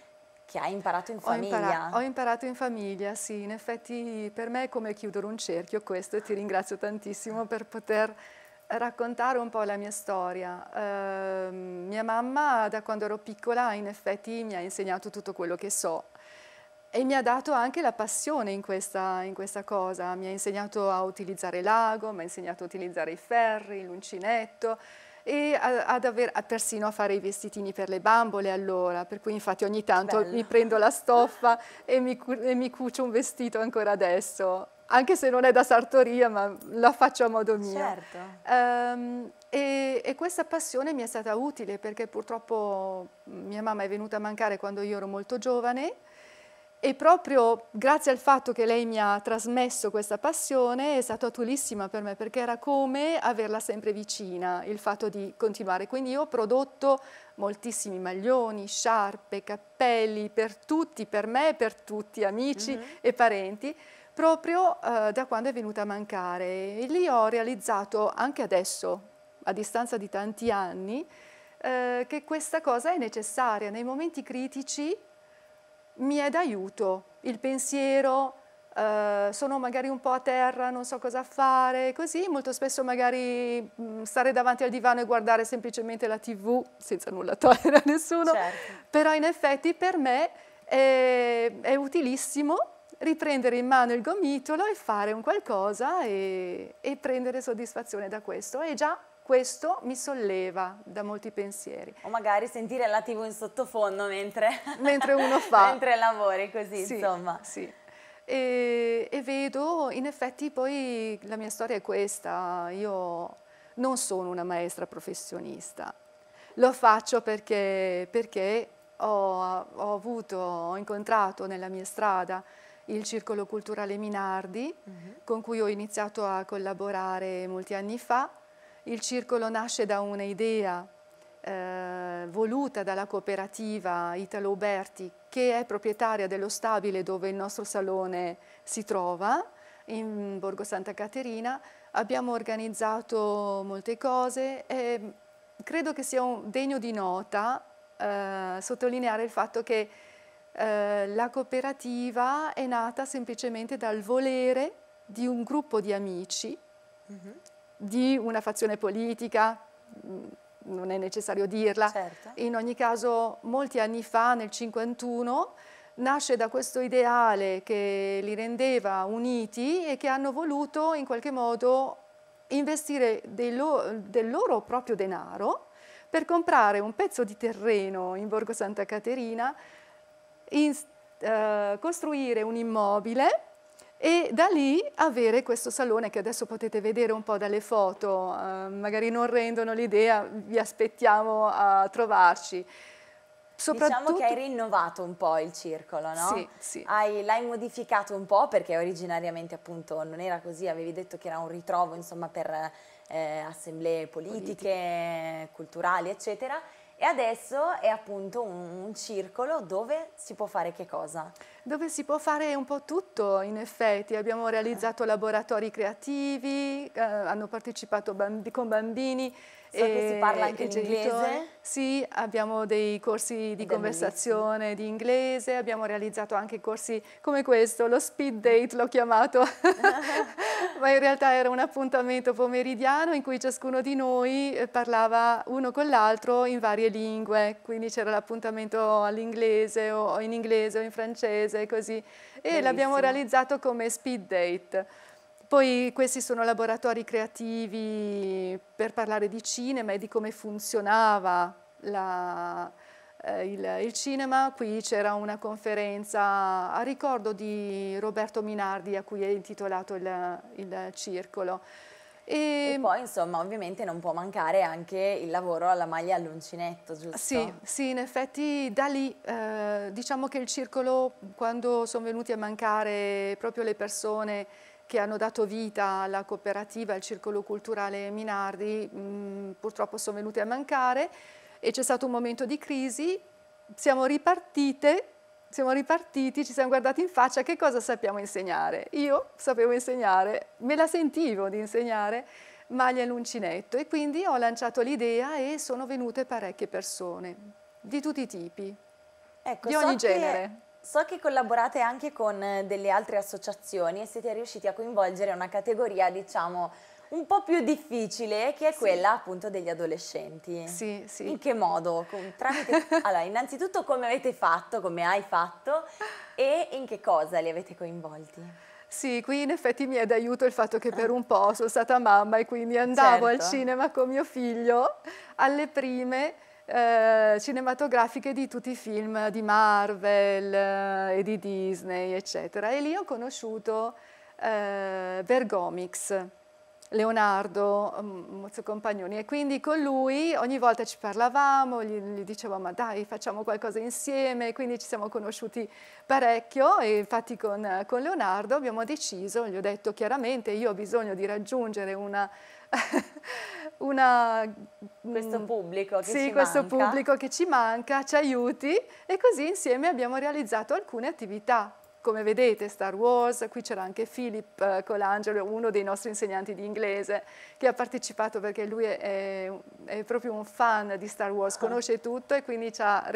che hai imparato in famiglia. Ho, ho, imparato in famiglia, sì, in effetti per me è come chiudere un cerchio questo e ti ringrazio tantissimo per poter raccontare un po' la mia storia. Eh, mia mamma da quando ero piccola in effetti mi ha insegnato tutto quello che so e mi ha dato anche la passione in questa, in questa cosa. Mi ha insegnato a utilizzare l'ago, mi ha insegnato a utilizzare i ferri, l'uncinetto e ad aver, a persino a fare i vestitini per le bambole allora, per cui infatti ogni tanto Bello. mi prendo la stoffa e mi, e mi cucio un vestito ancora adesso anche se non è da sartoria, ma la faccio a modo mio. Certo. Um, e, e, questa passione mi è stata utile perché purtroppo mia mamma è venuta a mancare quando io ero molto giovane e proprio grazie al fatto che lei mi ha trasmesso questa passione è stata utilissima per me perché era come averla sempre vicina, il fatto di continuare. Quindi io ho prodotto moltissimi maglioni, sciarpe, cappelli per tutti, per me e per tutti, amici mm -hmm. e parenti, proprio uh, da quando è venuta a mancare. E lì ho realizzato anche adesso, a distanza di tanti anni, uh, che questa cosa è necessaria nei momenti critici mi è d'aiuto. Il pensiero, eh, sono magari un po' a terra, non so cosa fare, così molto spesso magari mh, mm, stare davanti al divano e guardare semplicemente la tv senza nulla togliere a nessuno, certo. però in effetti per me è, è utilissimo riprendere in mano il gomitolo e fare un qualcosa e, e prendere soddisfazione da questo. E già questo mi solleva da molti pensieri. O magari sentire la tv in sottofondo mentre, (laughs) mentre uno (laughs) fa. mentre lavori così, sì, insomma. Sì. E, e, vedo, in effetti poi la mia storia è questa, io non sono una maestra professionista, lo faccio perché, perché ho, ho, avuto, ho incontrato nella mia strada il Circolo Culturale Minardi, uh mhm. -huh. con cui ho iniziato a collaborare molti anni fa il circolo nasce da un'idea eh, voluta dalla cooperativa Italo Uberti, che è proprietaria dello stabile dove il nostro salone si trova, in Borgo Santa Caterina. Abbiamo organizzato molte cose e credo che sia un degno di nota eh, sottolineare il fatto che eh, la cooperativa è nata semplicemente dal volere di un gruppo di amici mm -hmm di una fazione politica, mm, non è necessario dirla. Certo. In ogni caso, molti anni fa, nel 1951, nasce da questo ideale che li rendeva uniti e che hanno voluto in qualche modo investire lo, del loro proprio denaro per comprare un pezzo di terreno in Borgo Santa Caterina, in, uh, costruire un immobile e da lì avere questo salone che adesso potete vedere un po' dalle foto, eh, magari non rendono l'idea, vi aspettiamo a trovarci. Diciamo che hai rinnovato un po' il circolo, no? Sì, sì. l'hai modificato un po' perché originariamente appunto non era così, avevi detto che era un ritrovo insomma per eh, assemblee politiche, politiche, culturali eccetera e adesso è appunto un, circolo dove si può fare che cosa? Dove si può fare un po' tutto, in effetti. Abbiamo realizzato laboratori creativi, eh, hanno partecipato bambi con bambini So che si parla anche l'inglese. Sì, abbiamo dei corsi di conversazione di inglese, abbiamo realizzato anche corsi come questo, lo speed date l'ho chiamato, (laughs) ma in realtà era un appuntamento pomeridiano in cui ciascuno di noi eh, parlava uno con l'altro in varie lingue, quindi c'era l'appuntamento all'inglese o in inglese o in francese così e l'abbiamo realizzato come speed date. Poi questi sono laboratori creativi per parlare di cinema e di come funzionava la, eh, il, il, cinema. Qui c'era una conferenza a ricordo di Roberto Minardi a cui è intitolato il, il circolo. E, e, poi insomma ovviamente non può mancare anche il lavoro alla maglia all'uncinetto, giusto? Sì, sì, in effetti da lì eh, diciamo che il circolo quando sono venuti a mancare proprio le persone che hanno dato vita alla cooperativa, al circolo culturale Minardi, mh, mm, purtroppo sono venute a mancare e c'è stato un momento di crisi, siamo ripartite, siamo ripartiti, ci siamo guardati in faccia, che cosa sappiamo insegnare? Io sapevo insegnare, me la sentivo di insegnare maglia all'uncinetto e quindi ho lanciato l'idea e sono venute parecchie persone, di tutti i tipi, ecco, di ogni so genere. So che collaborate anche con eh, delle altre associazioni e siete riusciti a coinvolgere una categoria, diciamo, un po' più difficile, che è sì. quella appunto degli adolescenti. Sì, sì. In che modo? Tramite... (laughs) allora, innanzitutto come avete fatto, come hai fatto e in che cosa li avete coinvolti? Sì, qui in effetti mi è d'aiuto il fatto che per un po' sono stata mamma e quindi andavo certo. al cinema con mio figlio alle prime eh, cinematografiche di tutti i film di Marvel eh, e di Disney, eccetera. E lì ho conosciuto eh, Bergomix. Leonardo um, Mozzo Compagnoni e quindi con lui ogni volta ci parlavamo, gli, gli dicevo ma dai facciamo qualcosa insieme, quindi ci siamo conosciuti parecchio e infatti con, con Leonardo abbiamo deciso, gli ho detto chiaramente io ho bisogno di raggiungere una una, questo pubblico che sì, ci questo manca. pubblico che ci manca, ci aiuti e così insieme abbiamo realizzato alcune attività. Come vedete Star Wars, qui c'era anche Philip eh, Colangelo, uno dei nostri insegnanti di inglese, che ha partecipato perché lui è, è proprio un fan di Star Wars, ah. conosce tutto e quindi ci ha,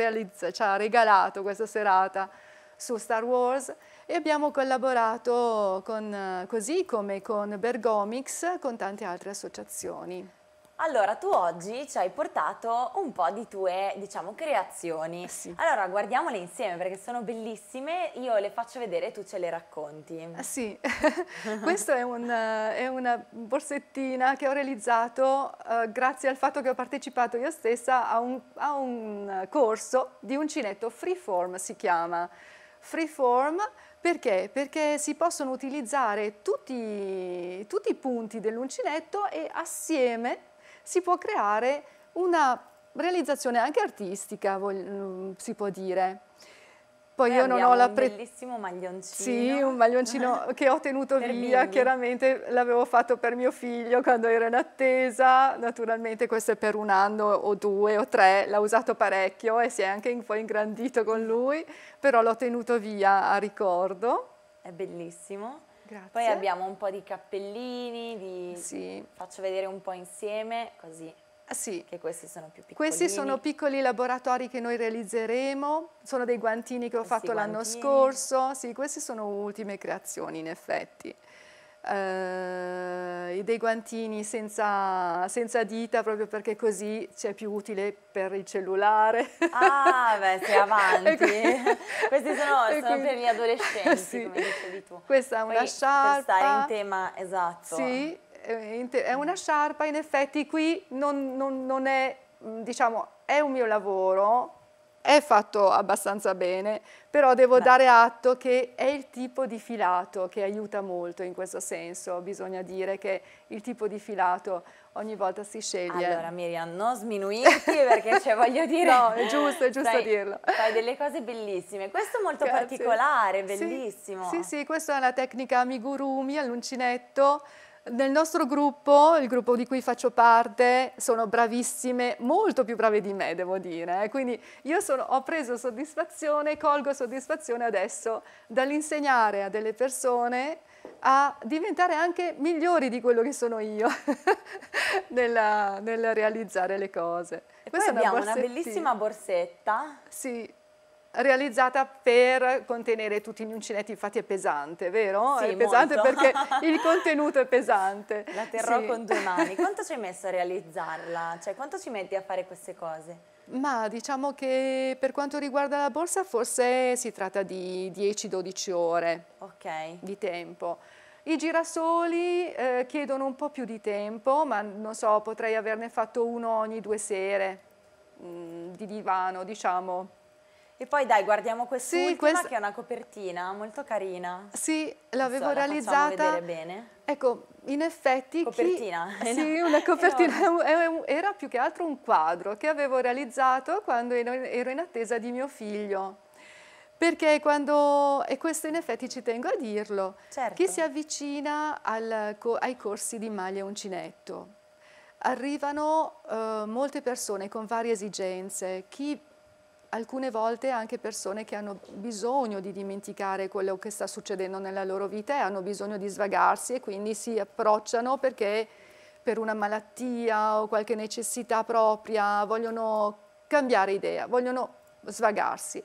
ci ha regalato questa serata su Star Wars e abbiamo collaborato con, così come con Bergomix, con tante altre associazioni. Allora, tu oggi ci hai portato un po' di tue, diciamo, creazioni. Sì. Allora, guardiamole insieme perché sono bellissime, io le faccio vedere e tu ce le racconti. Ah, sì, (laughs) questa è, un, è, una borsettina che ho realizzato uh, grazie al fatto che ho partecipato io stessa a un, a un corso di uncinetto freeform, si chiama. Freeform perché? Perché si possono utilizzare tutti, tutti i punti dell'uncinetto e assieme si può creare una realizzazione anche artistica, si può dire. Poi io non ho la pre... un bellissimo maglioncino. Sì, un maglioncino (laughs) che ho tenuto via, bimbi. chiaramente l'avevo fatto per mio figlio quando era in attesa, naturalmente questo è per un anno o due o tre, l'ha usato parecchio e si è anche un po' ingrandito con lui, però l'ho tenuto via a ricordo. È bellissimo. Grazie. Poi abbiamo un po' di cappellini, di... Sì. faccio vedere un po' insieme, così. Ah, sì. Che questi sono più piccoli. Questi sono piccoli laboratori che noi realizzeremo, sono dei guantini che ho questi fatto l'anno scorso, sì, queste sono ultime creazioni in effetti eh, dei guantini senza, senza, dita proprio perché così c'è più utile per il cellulare. Ah, beh, sei (laughs) avanti. (laughs) Questi sono, sono quindi, per gli adolescenti, (laughs) sì. come dicevi tu. Questa è una Poi, sciarpa. Per stare in tema, esatto. Sì, è una sciarpa, in effetti qui non, non, non è, diciamo, è un mio lavoro, è fatto abbastanza bene, però devo Beh. dare atto che è il tipo di filato che aiuta molto in questo senso, bisogna dire che il tipo di filato ogni volta si sceglie. Allora Miriam, non sminuirti perché cioè, (laughs) voglio dire... No, è giusto, è giusto fai, dirlo. Fai delle cose bellissime, questo è molto Grazie. particolare, bellissimo. Sì, sì, sì, questa è la tecnica amigurumi all'uncinetto, nel nostro gruppo, il gruppo di cui faccio parte, sono bravissime, molto più brave di me, devo dire. Eh. Quindi io sono, ho preso soddisfazione, colgo soddisfazione adesso dall'insegnare a delle persone a diventare anche migliori di quello che sono io (laughs) nel, nel realizzare le cose. E Questa poi abbiamo una, una bellissima borsetta. Sì, realizzata per contenere tutti gli uncinetti, infatti è pesante, vero? Sì, è pesante molto. perché (laughs) il contenuto è pesante. La terrò sì. con due mani. (laughs) Quanto ci hai messo a realizzarla? Cioè, quanto ci metti a fare queste cose? Ma diciamo che per quanto riguarda la borsa forse si tratta di 10-12 ore okay. di tempo. I girasoli eh, chiedono un po' più di tempo, ma non so, potrei averne fatto uno ogni due sere mh, mm, di divano, diciamo. E poi dai, guardiamo quest'ultima sì, questa... che è una copertina molto carina. Sì, l'avevo so, realizzata. La vedere bene. Ecco, in effetti... Copertina. Chi... (laughs) Sì, una (laughs) copertina. Era più che altro un quadro che avevo realizzato quando ero in attesa di mio figlio. Perché quando, e questo in effetti ci tengo a dirlo, certo. chi si avvicina al, ai corsi di maglia uncinetto, arrivano uh, molte persone con varie esigenze, chi alcune volte anche persone che hanno bisogno di dimenticare quello che sta succedendo nella loro vita e hanno bisogno di svagarsi e quindi si approcciano perché per una malattia o qualche necessità propria vogliono cambiare idea, vogliono svagarsi.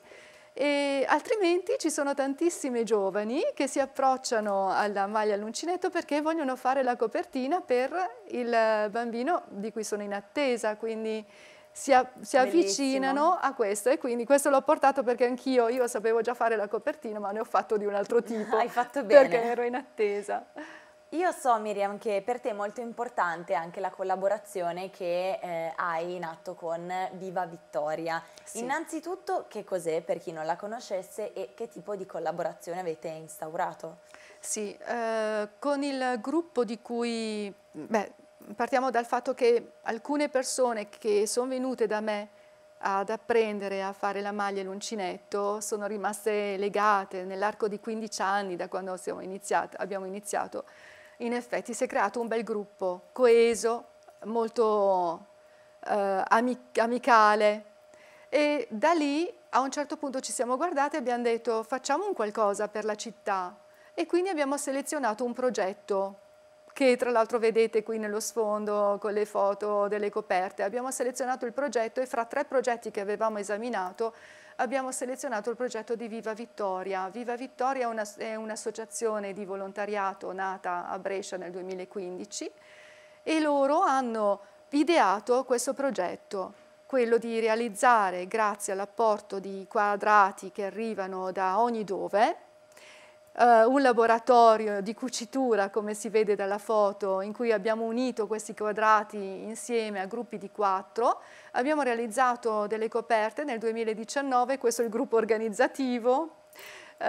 E altrimenti ci sono tantissime giovani che si approcciano alla maglia all'uncinetto perché vogliono fare la copertina per il bambino di cui sono in attesa, quindi si, a, si avvicinano a questo e quindi questo l'ho portato perché anch'io, io sapevo già fare la copertina ma ne ho fatto di un altro tipo. (laughs) Hai fatto bene. Perché ero in attesa. Io so Miriam che per te è molto importante anche la collaborazione che eh, hai in atto con Viva Vittoria. Sì. Innanzitutto che cos'è per chi non la conoscesse e che tipo di collaborazione avete instaurato? Sì, eh, con il gruppo di cui, beh, partiamo dal fatto che alcune persone che sono venute da me ad apprendere a fare la maglia e l'uncinetto sono rimaste legate nell'arco di 15 anni da quando iniziato, abbiamo iniziato. In effetti si è creato un bel gruppo, coeso, molto eh, amic amicale e da lì a un certo punto ci siamo guardati e abbiamo detto facciamo un qualcosa per la città e quindi abbiamo selezionato un progetto che tra l'altro vedete qui nello sfondo con le foto delle coperte. Abbiamo selezionato il progetto e fra tre progetti che avevamo esaminato abbiamo selezionato il progetto di Viva Vittoria. Viva Vittoria è un'associazione di volontariato nata a Brescia nel 2015 e loro hanno ideato questo progetto, quello di realizzare, grazie all'apporto di quadrati che arrivano da ogni dove, Uh, un laboratorio di cucitura, come si vede dalla foto, in cui abbiamo unito questi quadrati insieme a gruppi di quattro. Abbiamo realizzato delle coperte nel 2019, questo è il gruppo organizzativo uh,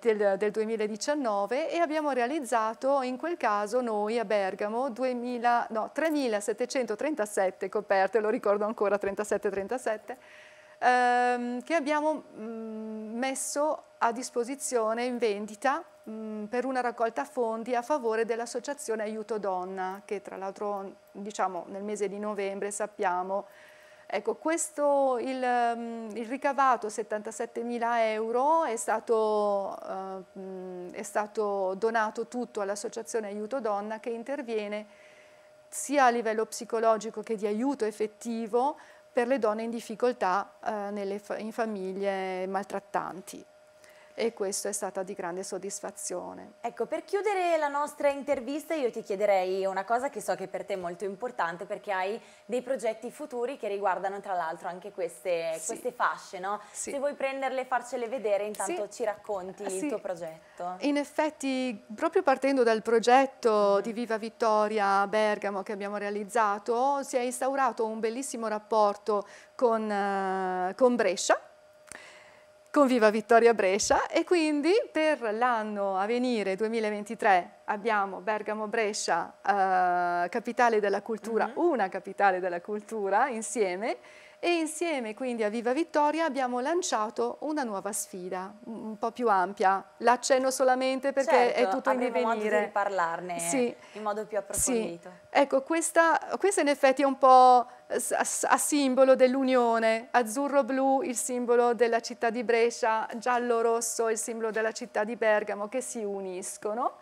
del, del, 2019 e abbiamo realizzato in quel caso noi a Bergamo 2000, no, 3.737 coperte, lo ricordo ancora 37-37, ehm, che abbiamo mm, messo a disposizione in vendita mm, per una raccolta fondi a favore dell'associazione Aiuto Donna, che tra l'altro diciamo, nel mese di novembre sappiamo Ecco, questo, il, mm, il ricavato 77 mila euro è stato, uh, è stato donato tutto all'Associazione Aiuto Donna che interviene sia a livello psicologico che di aiuto effettivo per le donne in difficoltà eh, nelle, in famiglie maltrattanti e questo è stata di grande soddisfazione. Ecco, per chiudere la nostra intervista io ti chiederei una cosa che so che per te è molto importante perché hai dei progetti futuri che riguardano tra l'altro anche queste, sì. queste, fasce, no? Sì. Se vuoi prenderle e farcele vedere intanto sì. ci racconti il tuo progetto. In effetti, proprio partendo dal progetto mm. di Viva Vittoria Bergamo che abbiamo realizzato, si è instaurato un bellissimo rapporto con, uh, con Brescia, con Viva Vittoria Brescia e quindi per l'anno a venire 2023 abbiamo Bergamo Brescia, eh, capitale della cultura, mm -hmm. una capitale della cultura insieme e insieme quindi a Viva Vittoria abbiamo lanciato una nuova sfida un po' più ampia. L'accenno solamente perché certo, è tutto in divenire. modo di parlarne sì. in modo più approfondito. Sì. Ecco, questa, questa in effetti è un po' a, simbolo dell'unione, azzurro-blu il simbolo della città di Brescia, giallo-rosso il simbolo della città di Bergamo che si uniscono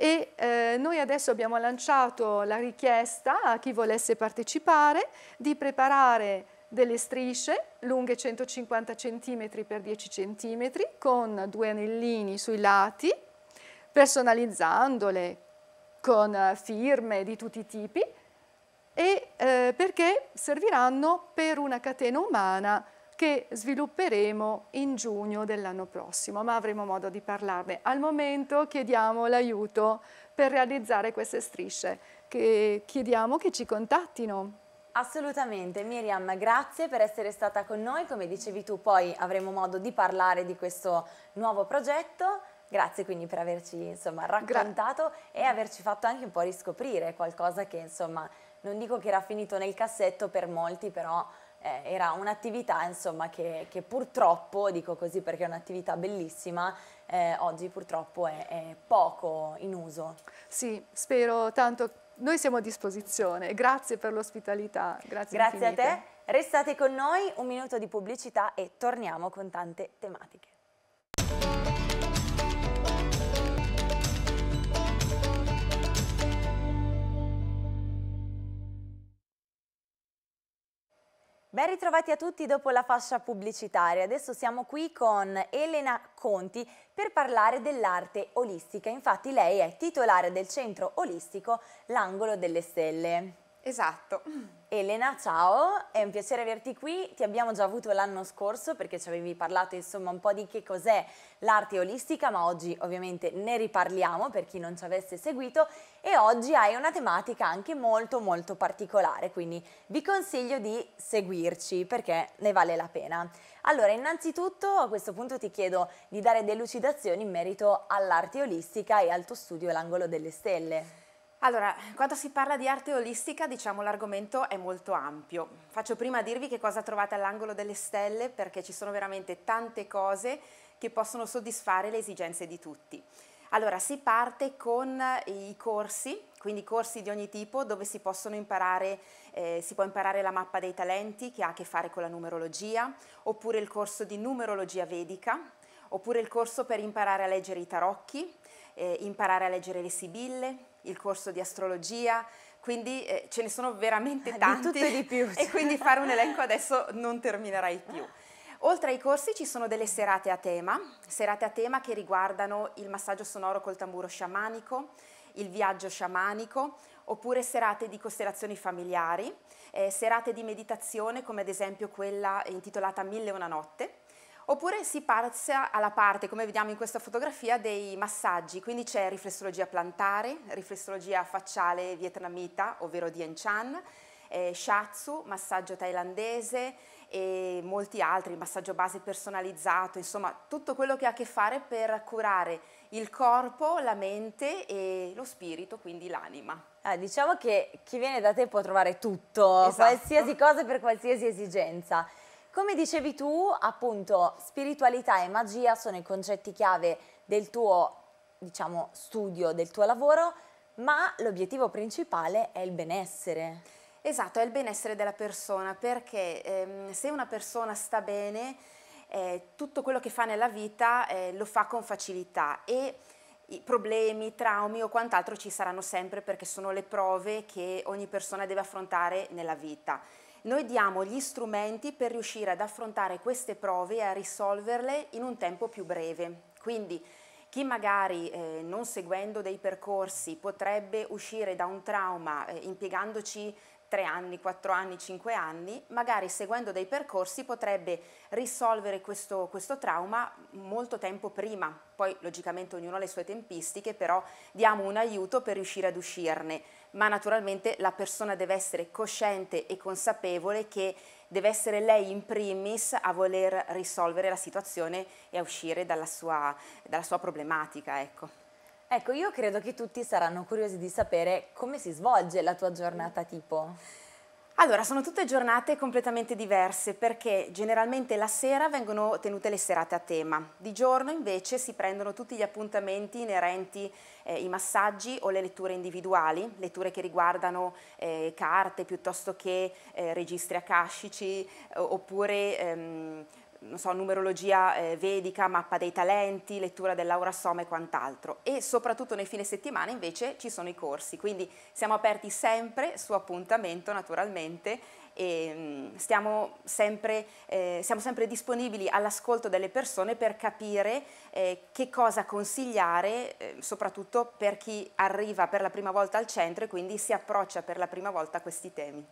e eh, noi adesso abbiamo lanciato la richiesta a chi volesse partecipare di preparare delle strisce lunghe 150 cm x 10 cm con due anellini sui lati, personalizzandole con firme di tutti i tipi e eh, perché serviranno per una catena umana che svilupperemo in giugno dell'anno prossimo, ma avremo modo di parlarne. Al momento chiediamo l'aiuto per realizzare queste strisce, che chiediamo che ci contattino Assolutamente, Miriam, grazie per essere stata con noi, come dicevi tu poi avremo modo di parlare di questo nuovo progetto, grazie quindi per averci insomma, raccontato Gra e averci fatto anche un po' riscoprire qualcosa che insomma non dico che era finito nel cassetto per molti però eh, era un'attività insomma che, che, purtroppo, dico così perché è un'attività bellissima, eh, oggi purtroppo è, è poco in uso. Sì, spero tanto noi siamo a disposizione, grazie per l'ospitalità. Grazie, grazie a te. Restate con noi, un minuto di pubblicità e torniamo con tante tematiche. Ben ritrovati a tutti dopo la fascia pubblicitaria. Adesso siamo qui con Elena Conti per parlare dell'arte olistica. Infatti lei è titolare del centro olistico L'Angolo delle Stelle. Esatto. Elena, ciao, è un piacere averti qui, ti abbiamo già avuto l'anno scorso perché ci avevi parlato insomma un po' di che cos'è l'arte olistica, ma oggi ovviamente ne riparliamo per chi non ci avesse seguito e oggi hai una tematica anche molto molto particolare, quindi vi consiglio di seguirci perché ne vale la pena. Allora, innanzitutto a questo punto ti chiedo di dare delucidazioni in merito all'arte olistica e al tuo studio L'angolo delle stelle. Allora, quando si parla di arte olistica, diciamo l'argomento è molto ampio. Faccio prima dirvi che cosa trovate all'angolo delle stelle perché ci sono veramente tante cose che possono soddisfare le esigenze di tutti. Allora, si parte con i corsi, quindi corsi di ogni tipo dove si possono imparare, eh, si può imparare la mappa dei talenti che ha a che fare con la numerologia, oppure il corso di numerologia vedica, oppure il corso per imparare a leggere i tarocchi, eh, imparare a leggere le sibille, il corso di astrologia, quindi eh, ce ne sono veramente (laughs) tanti. Di e di più. (laughs) e quindi fare un elenco adesso non terminerai più. Oltre ai corsi ci sono delle serate a tema, serate a tema che riguardano il massaggio sonoro col tamburo sciamanico, il viaggio sciamanico, oppure serate di costellazioni familiari, eh, serate di meditazione come ad esempio quella intitolata Mille e una notte, Oppure si passa alla parte, come vediamo in questa fotografia, dei massaggi, quindi c'è riflessologia plantare, riflessologia facciale vietnamita, ovvero Dien Chan, eh, Shatsu, massaggio thailandese e molti altri, massaggio base personalizzato, insomma tutto quello che ha a che fare per curare il corpo, la mente e lo spirito, quindi l'anima. Eh, diciamo che chi viene da te può trovare tutto, esatto. qualsiasi cosa per qualsiasi esigenza. Come dicevi tu, appunto, spiritualità e magia sono i concetti chiave del tuo, diciamo, studio, del tuo lavoro, ma l'obiettivo principale è il benessere. Esatto, è il benessere della persona, perché ehm, se una persona sta bene, eh, tutto quello che fa nella vita eh, lo fa con facilità e i problemi, traumi o quant'altro ci saranno sempre perché sono le prove che ogni persona deve affrontare nella vita. Noi diamo gli strumenti per riuscire ad affrontare queste prove e a risolverle in un tempo più breve. Quindi chi magari eh, non seguendo dei percorsi potrebbe uscire da un trauma eh, impiegandoci 3 anni, 4 anni, 5 anni, magari seguendo dei percorsi potrebbe risolvere questo, questo, trauma molto tempo prima. Poi logicamente ognuno ha le sue tempistiche, però diamo un aiuto per riuscire ad uscirne. Ma naturalmente la persona deve essere cosciente e consapevole che deve essere lei in primis a voler risolvere la situazione e a uscire dalla sua, dalla sua problematica. Ecco. Ecco, io credo che tutti saranno curiosi di sapere come si svolge la tua giornata tipo. Allora, sono tutte giornate completamente diverse perché generalmente la sera vengono tenute le serate a tema, di giorno invece si prendono tutti gli appuntamenti inerenti eh, massaggi o le letture individuali, letture che riguardano eh, carte piuttosto che eh, registri akashici oppure ehm, so, numerologia eh, vedica, mappa dei talenti, lettura dell'aura soma e quant'altro. E soprattutto nei fine settimana invece ci sono i corsi, quindi siamo aperti sempre su appuntamento naturalmente e mm, stiamo sempre, eh, siamo sempre disponibili all'ascolto delle persone per capire eh, che cosa consigliare, eh, soprattutto per chi arriva per la prima volta al centro e quindi si approccia per la prima volta a questi temi.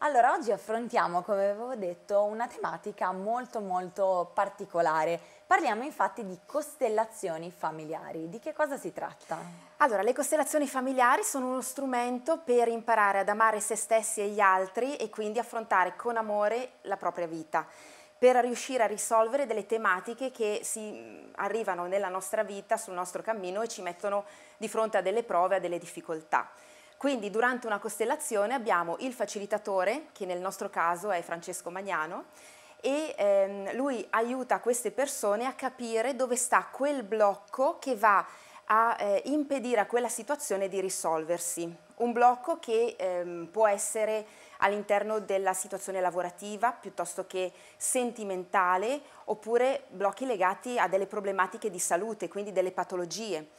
Allora, oggi affrontiamo, come avevo detto, una tematica molto molto particolare. Parliamo infatti di costellazioni familiari. Di che cosa si tratta? Allora, le costellazioni familiari sono uno strumento per imparare ad amare se stessi e gli altri e quindi affrontare con amore la propria vita per riuscire a risolvere delle tematiche che si arrivano nella nostra vita, sul nostro cammino e ci mettono di fronte a delle prove, a delle difficoltà. Quindi durante una costellazione abbiamo il facilitatore, che nel nostro caso è Francesco Magnano, e ehm, lui aiuta queste persone a capire dove sta quel blocco che va a eh, impedire a quella situazione di risolversi. Un blocco che ehm, può essere all'interno della situazione lavorativa piuttosto che sentimentale oppure blocchi legati a delle problematiche di salute, quindi delle patologie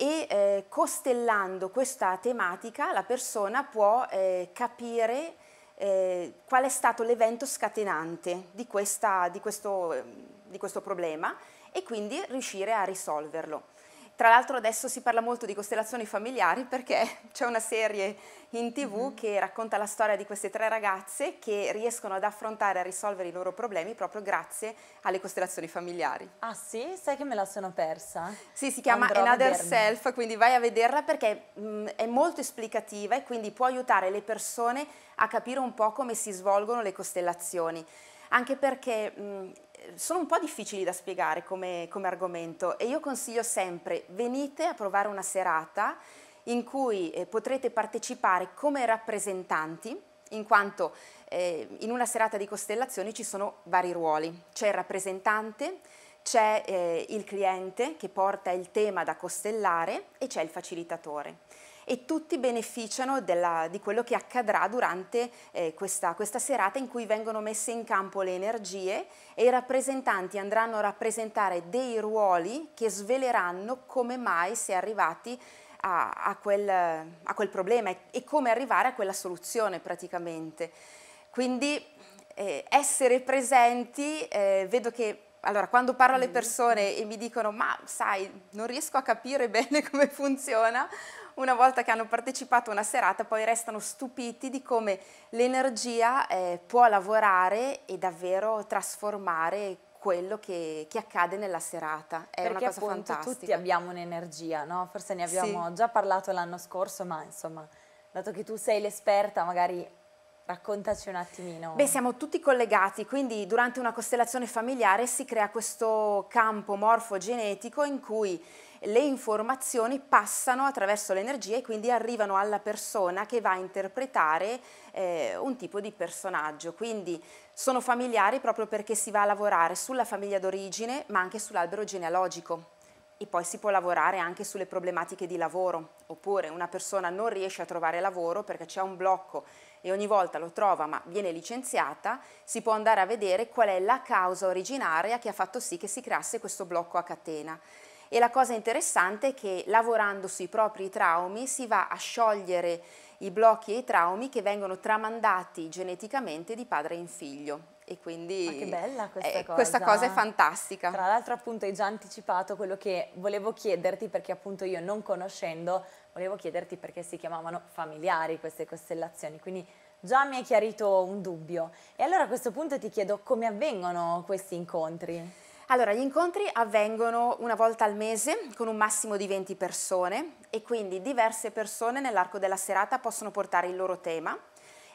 e eh, costellando questa tematica la persona può eh, capire eh, qual è stato l'evento scatenante di, questa, di, questo, di questo problema e quindi riuscire a risolverlo. Tra l'altro adesso si parla molto di costellazioni familiari perché (laughs) c'è una serie in tv mm -hmm. che racconta la storia di queste tre ragazze che riescono ad affrontare e a risolvere i loro problemi proprio grazie alle costellazioni familiari. Ah sì? Sai che me la sono persa? Sì, si chiama Andrò Another Self, quindi vai a vederla perché mh, mm, è molto esplicativa e quindi può aiutare le persone a capire un po' come si svolgono le costellazioni. Anche perché mh, mm, sono un po' difficili da spiegare come, come argomento e io consiglio sempre venite a provare una serata in cui eh, potrete partecipare come rappresentanti, in quanto eh, in una serata di costellazioni ci sono vari ruoli. C'è il rappresentante, c'è eh, il cliente che porta il tema da costellare e c'è il facilitatore e tutti beneficiano della, di quello che accadrà durante eh, questa, questa serata in cui vengono messe in campo le energie e i rappresentanti andranno a rappresentare dei ruoli che sveleranno come mai si è arrivati a, a, quel, a quel, problema e, e, come arrivare a quella soluzione praticamente. Quindi eh, essere presenti, eh, vedo che allora, quando parlo alle mm. persone e mi dicono ma sai, non riesco a capire (laughs) bene come funziona, una volta che hanno partecipato a una serata poi restano stupiti di come l'energia eh, può lavorare e davvero trasformare quello che, che, accade nella serata. È Perché una cosa appunto fantastica. tutti abbiamo un'energia, no? Forse ne abbiamo sì. già parlato l'anno scorso, ma insomma, dato che tu sei l'esperta, magari raccontaci un attimino. Beh, siamo tutti collegati, quindi durante una costellazione familiare si crea questo campo morfogenetico in cui le informazioni passano attraverso l'energia e quindi arrivano alla persona che va a interpretare eh, un tipo di personaggio. Quindi sono familiari proprio perché si va a lavorare sulla famiglia d'origine ma anche sull'albero genealogico e poi si può lavorare anche sulle problematiche di lavoro, oppure una persona non riesce a trovare lavoro perché c'è un blocco e ogni volta lo trova ma viene licenziata, si può andare a vedere qual è la causa originaria che ha fatto sì che si creasse questo blocco a catena. E la cosa interessante è che lavorando sui propri traumi si va a sciogliere i blocchi e i traumi che vengono tramandati geneticamente di padre in figlio. E quindi Ma che bella questa eh, cosa. Questa cosa è fantastica. Tra l'altro appunto hai già anticipato quello che volevo chiederti perché appunto io non conoscendo volevo chiederti perché si chiamavano familiari queste costellazioni, quindi già mi hai chiarito un dubbio. E allora a questo punto ti chiedo come avvengono questi incontri? Allora, gli incontri avvengono una volta al mese con un massimo di 20 persone e quindi diverse persone nell'arco della serata possono portare il loro tema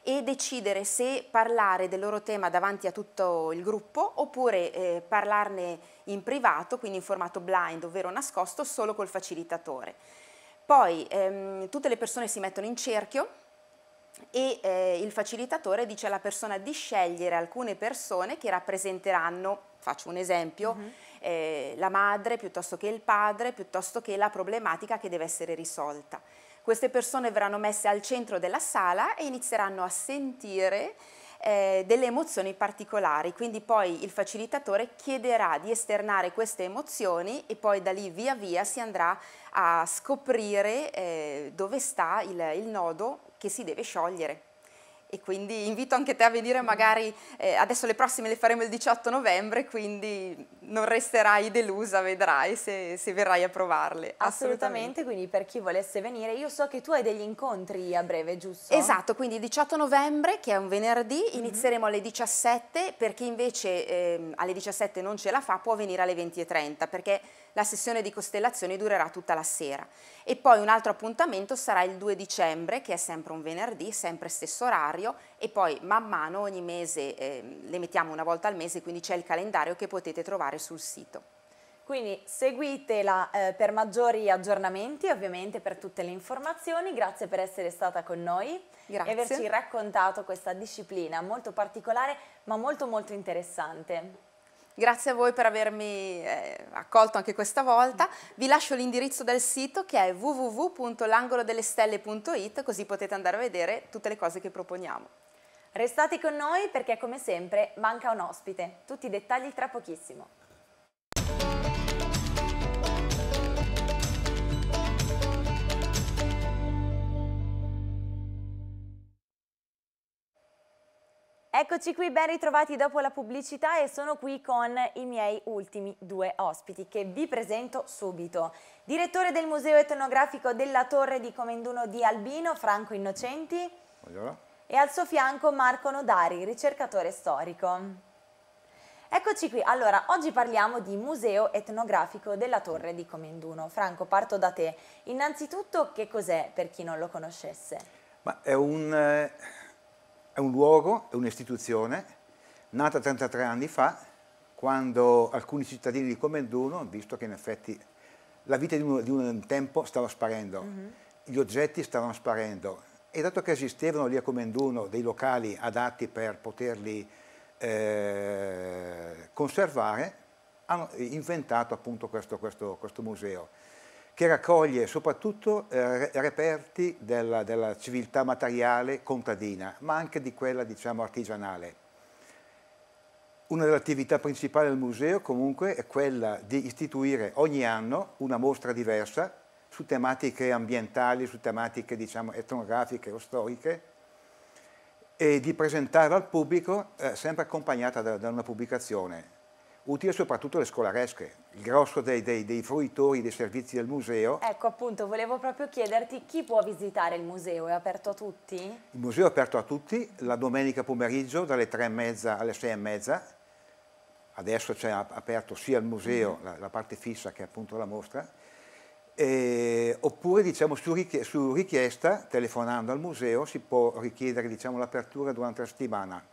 e decidere se parlare del loro tema davanti a tutto il gruppo oppure eh, parlarne in privato, quindi in formato blind, ovvero nascosto, solo col facilitatore. Poi ehm, tutte le persone si mettono in cerchio e eh, il facilitatore dice alla persona di scegliere alcune persone che rappresenteranno faccio un esempio, -huh. eh, la madre piuttosto che il padre, piuttosto che la problematica che deve essere risolta. Queste persone verranno messe al centro della sala e inizieranno a sentire eh, delle emozioni particolari, quindi poi il facilitatore chiederà di esternare queste emozioni e poi da lì via via si andrà a scoprire eh, dove sta il, il nodo che si deve sciogliere e quindi invito anche te a venire magari, eh, adesso le prossime le faremo il 18 novembre, quindi non resterai delusa, vedrai se, se verrai a provarle. Assolutamente. assolutamente, quindi per chi volesse venire, io so che tu hai degli incontri a breve, giusto? Esatto, quindi il 18 novembre, che è un venerdì, mm -hmm. inizieremo alle 17, per chi invece eh, alle 17 non ce la fa può venire alle 20.30, perché la sessione di costellazioni durerà tutta la sera. E poi un altro appuntamento sarà il 2 dicembre, che è sempre un venerdì, sempre stesso orario, e poi man mano ogni mese, eh, le mettiamo una volta al mese, quindi c'è il calendario che potete trovare sul sito. Quindi seguitela eh, per maggiori aggiornamenti, ovviamente per tutte le informazioni. Grazie per essere stata con noi Grazie. e averci raccontato questa disciplina molto particolare ma molto molto interessante. Grazie a voi per avermi eh, accolto anche questa volta. Vi lascio l'indirizzo del sito che è www.langolodelestelle.it così potete andare a vedere tutte le cose che proponiamo. Restate con noi perché come sempre manca un ospite. Tutti i dettagli tra pochissimo. Eccoci qui, ben ritrovati dopo la pubblicità e sono qui con i miei ultimi due ospiti che vi presento subito. Direttore del Museo Etnografico della Torre di Comenduno di Albino, Franco Innocenti. Buongiorno. E al suo fianco Marco Nodari, ricercatore storico. Eccoci qui, allora oggi parliamo di Museo Etnografico della Torre di Comenduno. Franco, parto da te. Innanzitutto che cos'è per chi non lo conoscesse? Ma è un... Eh è un luogo, è un'istituzione, nata 33 anni fa, quando alcuni cittadini di Comenduno hanno visto che in effetti la vita di un, di un tempo stava sparendo, mm -hmm. gli oggetti stavano sparendo e dato che esistevano lì a Comenduno dei locali adatti per poterli eh, conservare, hanno inventato appunto questo, questo, questo museo che raccoglie soprattutto eh, reperti della, della, civiltà materiale contadina, ma anche di quella diciamo, artigianale. Una delle attività principali del museo comunque è quella di istituire ogni anno una mostra diversa su tematiche ambientali, su tematiche diciamo, etnografiche o storiche e di presentarla al pubblico eh, sempre accompagnata da, da una pubblicazione utile soprattutto alle scolaresche. Il grosso dei, dei, dei, fruitori dei servizi del museo. Ecco appunto, volevo proprio chiederti chi può visitare il museo, è aperto a tutti? Il museo è aperto a tutti, la domenica pomeriggio dalle tre e mezza alle sei e mezza. Adesso c'è aperto sia il museo, mm. la, la, parte fissa che appunto la mostra, e, oppure diciamo su, richiesta, su richiesta, telefonando al museo, si può richiedere diciamo, l'apertura durante la settimana.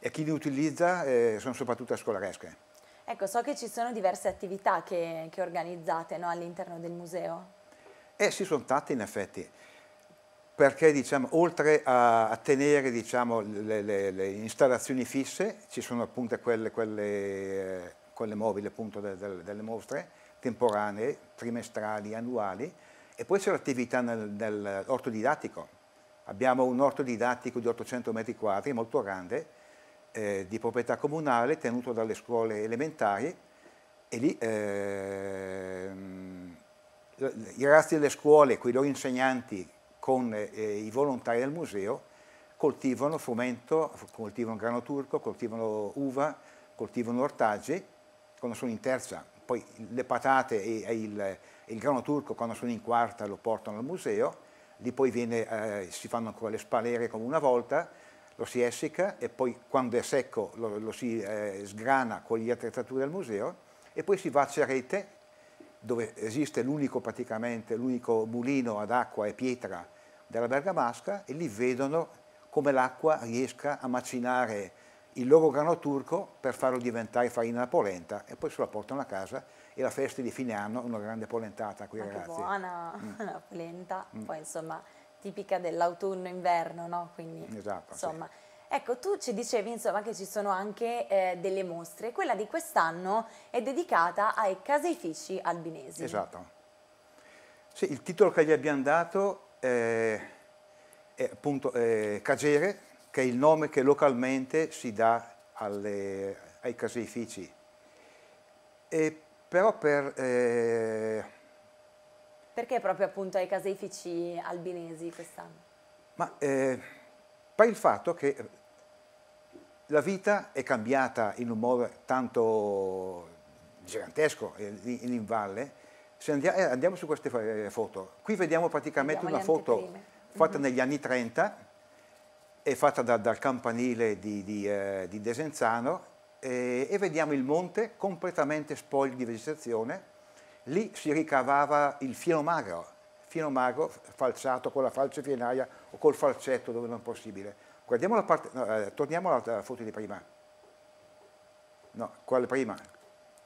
E chi li utilizza eh, sono soprattutto le scolaresche. Ecco, so che ci sono diverse attività che, che organizzate no, all'interno del museo. Eh sì, sono tante in effetti, perché diciamo, oltre a, a tenere diciamo, le, le, le, installazioni fisse, ci sono appunto quelle, quelle, quelle mobili appunto de, de, delle mostre, temporanee, trimestrali, annuali, e poi c'è l'attività nel, nell'orto didattico. Abbiamo un orto didattico di 800 metri quadri, molto grande, eh, di proprietà comunale tenuto dalle scuole elementari e lì eh, i ragazzi delle scuole, con i loro insegnanti, con eh, i volontari del museo, coltivano frumento, coltivano grano turco, coltivano uva, coltivano ortaggi, quando sono in terza, poi le patate e, e, il, il, grano turco quando sono in quarta lo portano al museo, lì poi viene, eh, si fanno ancora le spalere come una volta, lo si essica e poi quando è secco lo, lo si eh, sgrana con gli attrezzature del museo e poi si va a Cerete dove esiste l'unico praticamente, l'unico mulino ad acqua e pietra della Bergamasca e lì vedono come l'acqua riesca a macinare il loro grano turco per farlo diventare farina da polenta e poi se la portano a casa e la festa di fine anno una grande polentata qui ragazzi. buona mm. (laughs) la polenta, mm. poi insomma tipica dell'autunno-inverno, no? Quindi, esatto, insomma, sì. Ecco, tu ci dicevi insomma, che ci sono anche eh, delle mostre, quella di quest'anno è dedicata ai caseifici albinesi. Esatto. Sì, il titolo che gli abbiamo dato è, è appunto eh, Cagere, che è il nome che localmente si dà alle, ai caseifici. E però per... Eh, perché proprio appunto ai caseifici albinesi quest'anno? Ma eh, per il fatto che la vita è cambiata in un modo tanto gigantesco in, in valle. Se andiamo, eh, andiamo, su queste eh, foto, qui vediamo praticamente vediamo una foto fatta mm -hmm. negli anni 30, è fatta da, dal campanile di, di, eh, di Desenzano eh, e vediamo il monte completamente spoglio di vegetazione lì si ricavava il fieno magro, fieno magro falciato con la falce fienaia o col falcetto dove non possibile. Guardiamo la parte, no, eh, torniamo alla foto di prima. No, quale prima?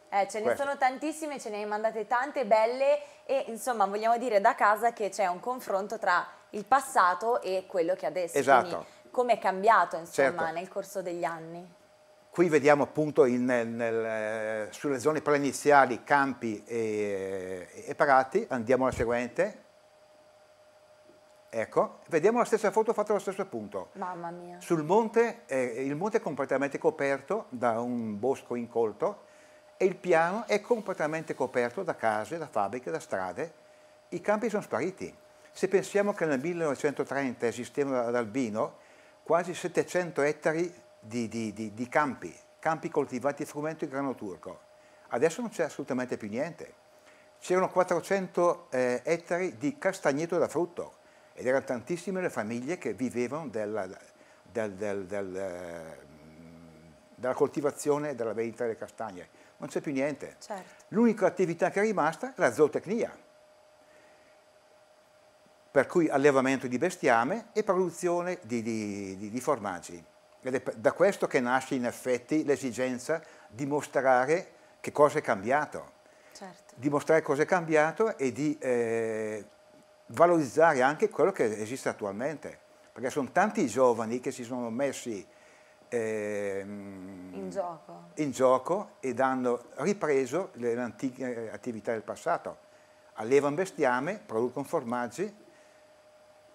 Eh, ce ne Questa. sono tantissime, ce ne hai mandate tante belle e insomma vogliamo dire da casa che c'è un confronto tra il passato e quello che adesso. Esatto. come è cambiato insomma certo. nel corso degli anni. Qui vediamo appunto in, nel, eh, sulle zone preiniziali campi e, e, prati, andiamo alla seguente. Ecco, vediamo la stessa foto fatta allo stesso punto. Mamma mia. Sul monte, eh, il monte è completamente coperto da un bosco incolto e il piano è completamente coperto da case, da fabbriche, da strade. I campi sono spariti. Se pensiamo che nel 1930 esistevano ad Albino quasi 700 ettari di, di, di, di campi, campi coltivati frumento e grano turco. Adesso non c'è assolutamente più niente. C'erano 400 eh, ettari di castagneto da frutto ed erano tantissime le famiglie che vivevano della, del, del, del, eh, della coltivazione e della vendita delle castagne. Non c'è più niente. Certo. L'unica attività che è rimasta è la zootecnia, per cui allevamento di bestiame e produzione di, di, di, di formaggi. Ed è da questo che nasce in effetti l'esigenza di mostrare che cosa è cambiato. Certo. Dimostrare cosa è cambiato e di eh, valorizzare anche quello che esiste attualmente. Perché sono tanti i giovani che si sono messi eh, in, gioco. in gioco ed hanno ripreso le antiche attività del passato. Allevano bestiame, producono formaggi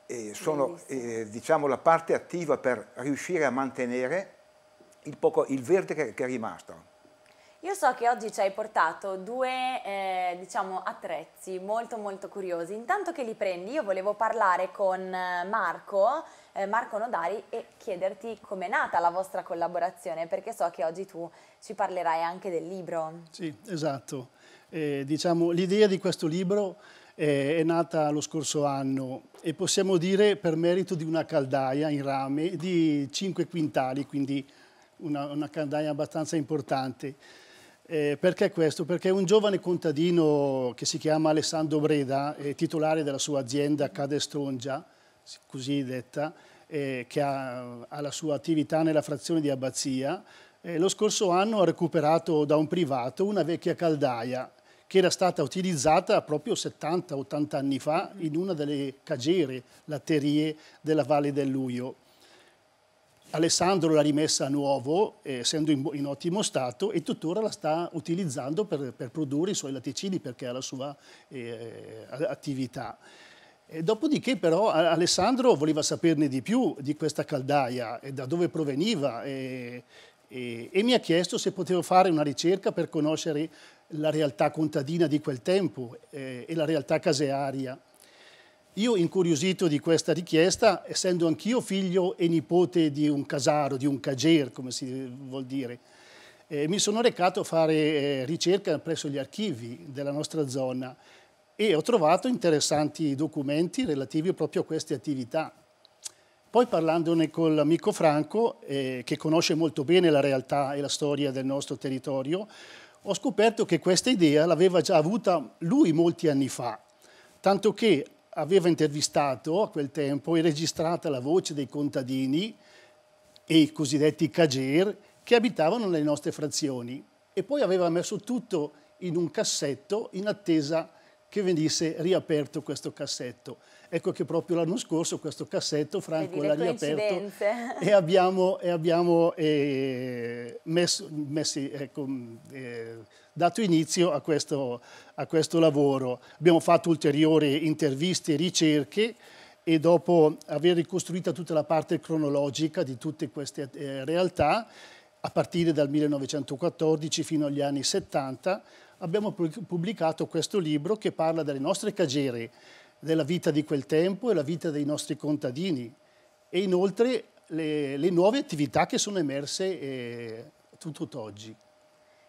e sono eh, diciamo, la parte attiva per riuscire a mantenere il, poco, il verde che, che, è rimasto. Io so che oggi ci hai portato due eh, diciamo, attrezzi molto molto curiosi. Intanto che li prendi io volevo parlare con eh, Marco, eh, Marco Nodari e chiederti com'è nata la vostra collaborazione perché so che oggi tu ci parlerai anche del libro. Sì, esatto. Eh, diciamo, l'idea di questo libro è nata lo scorso anno e possiamo dire per merito di una caldaia in rame di 5 quintali, quindi una, una caldaia abbastanza importante. Eh, perché questo? Perché un giovane contadino che si chiama Alessandro Breda, è titolare della sua azienda Cadestrongia, così detta, eh, che ha, ha, la sua attività nella frazione di Abbazia, eh, lo scorso anno ha recuperato da un privato una vecchia caldaia che era stata utilizzata proprio 70-80 anni fa in una delle cagere latterie della Valle del Luio. Alessandro l'ha rimessa a nuovo, eh, essendo in, in, ottimo stato, e tuttora la sta utilizzando per, per produrre i suoi latticini perché ha la sua eh, attività. E dopodiché però Alessandro voleva saperne di più di questa caldaia e da dove proveniva e, e, e mi ha chiesto se potevo fare una ricerca per conoscere la realtà contadina di quel tempo eh, e la realtà casearia. Io, incuriosito di questa richiesta, essendo anch'io figlio e nipote di un casaro, di un cager, come si vuol dire, eh, mi sono recato a fare eh, ricerca presso gli archivi della nostra zona e ho trovato interessanti documenti relativi proprio a queste attività. Poi parlandone con l'amico Franco, eh, che conosce molto bene la realtà e la storia del nostro territorio, ho scoperto che questa idea l'aveva già avuta lui molti anni fa, tanto che aveva intervistato a quel tempo e registrata la voce dei contadini e i cosiddetti cager che abitavano nelle nostre frazioni e poi aveva messo tutto in un cassetto in attesa che venisse riaperto questo cassetto. Ecco che proprio l'anno scorso questo cassetto Franco l'ha riaperto (laughs) e abbiamo, e abbiamo eh, messo, messi, ecco, eh, dato inizio a questo, a questo lavoro. Abbiamo fatto ulteriori interviste e ricerche e dopo aver ricostruito tutta la parte cronologica di tutte queste eh, realtà, a partire dal 1914 fino agli anni 70, abbiamo pubblicato questo libro che parla delle nostre cagere, della vita di quel tempo e la vita dei nostri contadini e inoltre le, le nuove attività che sono emerse eh, tutt'oggi.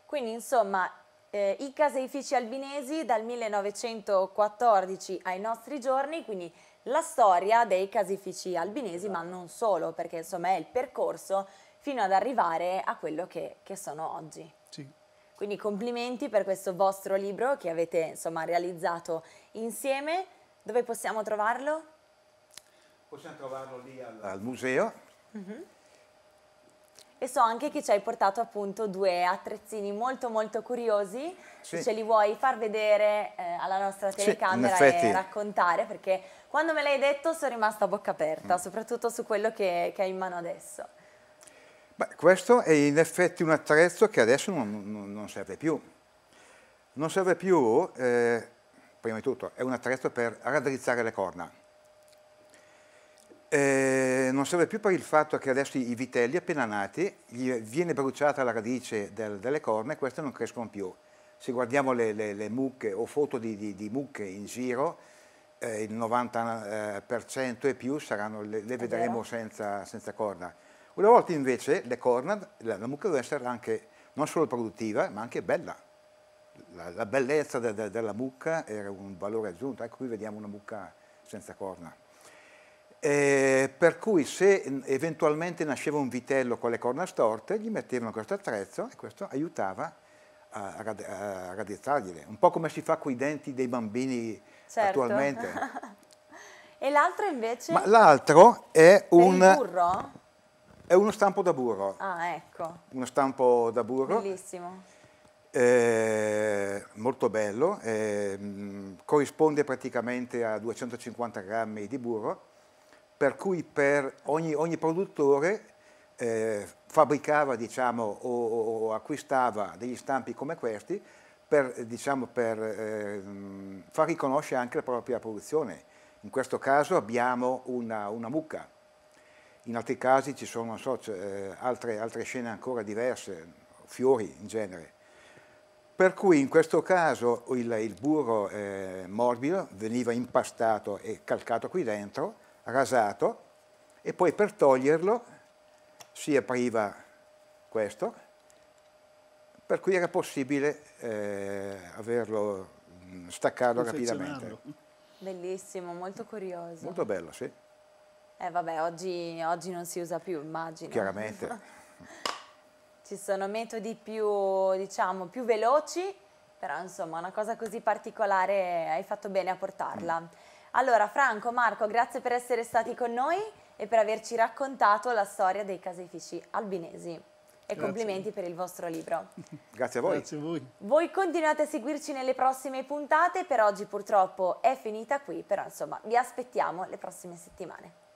Quindi insomma eh, i caseifici albinesi dal 1914 ai nostri giorni, quindi la storia dei caseifici albinesi, esatto. ma non solo, perché insomma è il percorso fino ad arrivare a quello che, che sono oggi. Sì. Quindi complimenti per questo vostro libro che avete insomma realizzato insieme. Dove possiamo trovarlo? Possiamo trovarlo lì al, al museo. Uh mhm. -huh. E so anche che ci hai portato appunto due attrezzini molto molto curiosi, sì. ce li vuoi far vedere eh, alla nostra telecamera sì, e raccontare, perché quando me l'hai detto sono rimasta a bocca aperta, mm. soprattutto su quello che, che hai in mano adesso. Beh, questo è in effetti un attrezzo che adesso non, non serve più. Non serve più eh, prima di tutto, è un attrezzo per raddrizzare le corna. Eh, non serve più per il fatto che adesso i vitelli appena nati gli viene bruciata la radice del, delle corna e queste non crescono più. Se guardiamo le, le, le mucche o foto di, di, di mucche in giro, eh, il 90% e più saranno, le, le vedremo senza, senza, corna. Una volta invece le corna, la, la mucca deve essere anche non solo produttiva, ma anche bella. La, la bellezza de, de, della mucca era un valore aggiunto. Ecco qui vediamo una mucca senza corna. Eh, per cui se eventualmente nasceva un vitello con le corna storte, gli mettevano questo attrezzo e questo aiutava a, a, a raddrizzargliele. Un po' come si fa con i denti dei bambini certo. attualmente. (laughs) e l'altro invece? l'altro è un... burro? È uno stampo da burro. Ah, ecco. Uno stampo da burro. Bellissimo. Eh, molto bello, eh, corrisponde praticamente a 250 grammi di burro, per cui per ogni, ogni produttore eh, fabbricava diciamo, o, o, acquistava degli stampi come questi per, diciamo, per ehm, far riconoscere anche la propria produzione. In questo caso abbiamo una, una mucca in altri casi ci sono so, eh, altre, altre, scene ancora diverse, fiori in genere. Per cui in questo caso il, il burro eh, morbido veniva impastato e calcato qui dentro, rasato, e poi per toglierlo si apriva questo, per cui era possibile eh, averlo, mm, staccarlo rapidamente. Bellissimo, molto curioso. Molto bello, sì. Eh vabbè, oggi, oggi non si usa più, immagino. Chiaramente. (laughs) Ci sono metodi più, diciamo, più veloci, però insomma una cosa così particolare hai fatto bene a portarla. Allora Franco, Marco, grazie per essere stati con noi e per averci raccontato la storia dei caseifici albinesi. E Grazie. complimenti per il vostro libro. (laughs) Grazie a voi. Grazie a voi. Voi continuate a seguirci nelle prossime puntate, per oggi purtroppo è finita qui, però insomma vi aspettiamo le prossime settimane.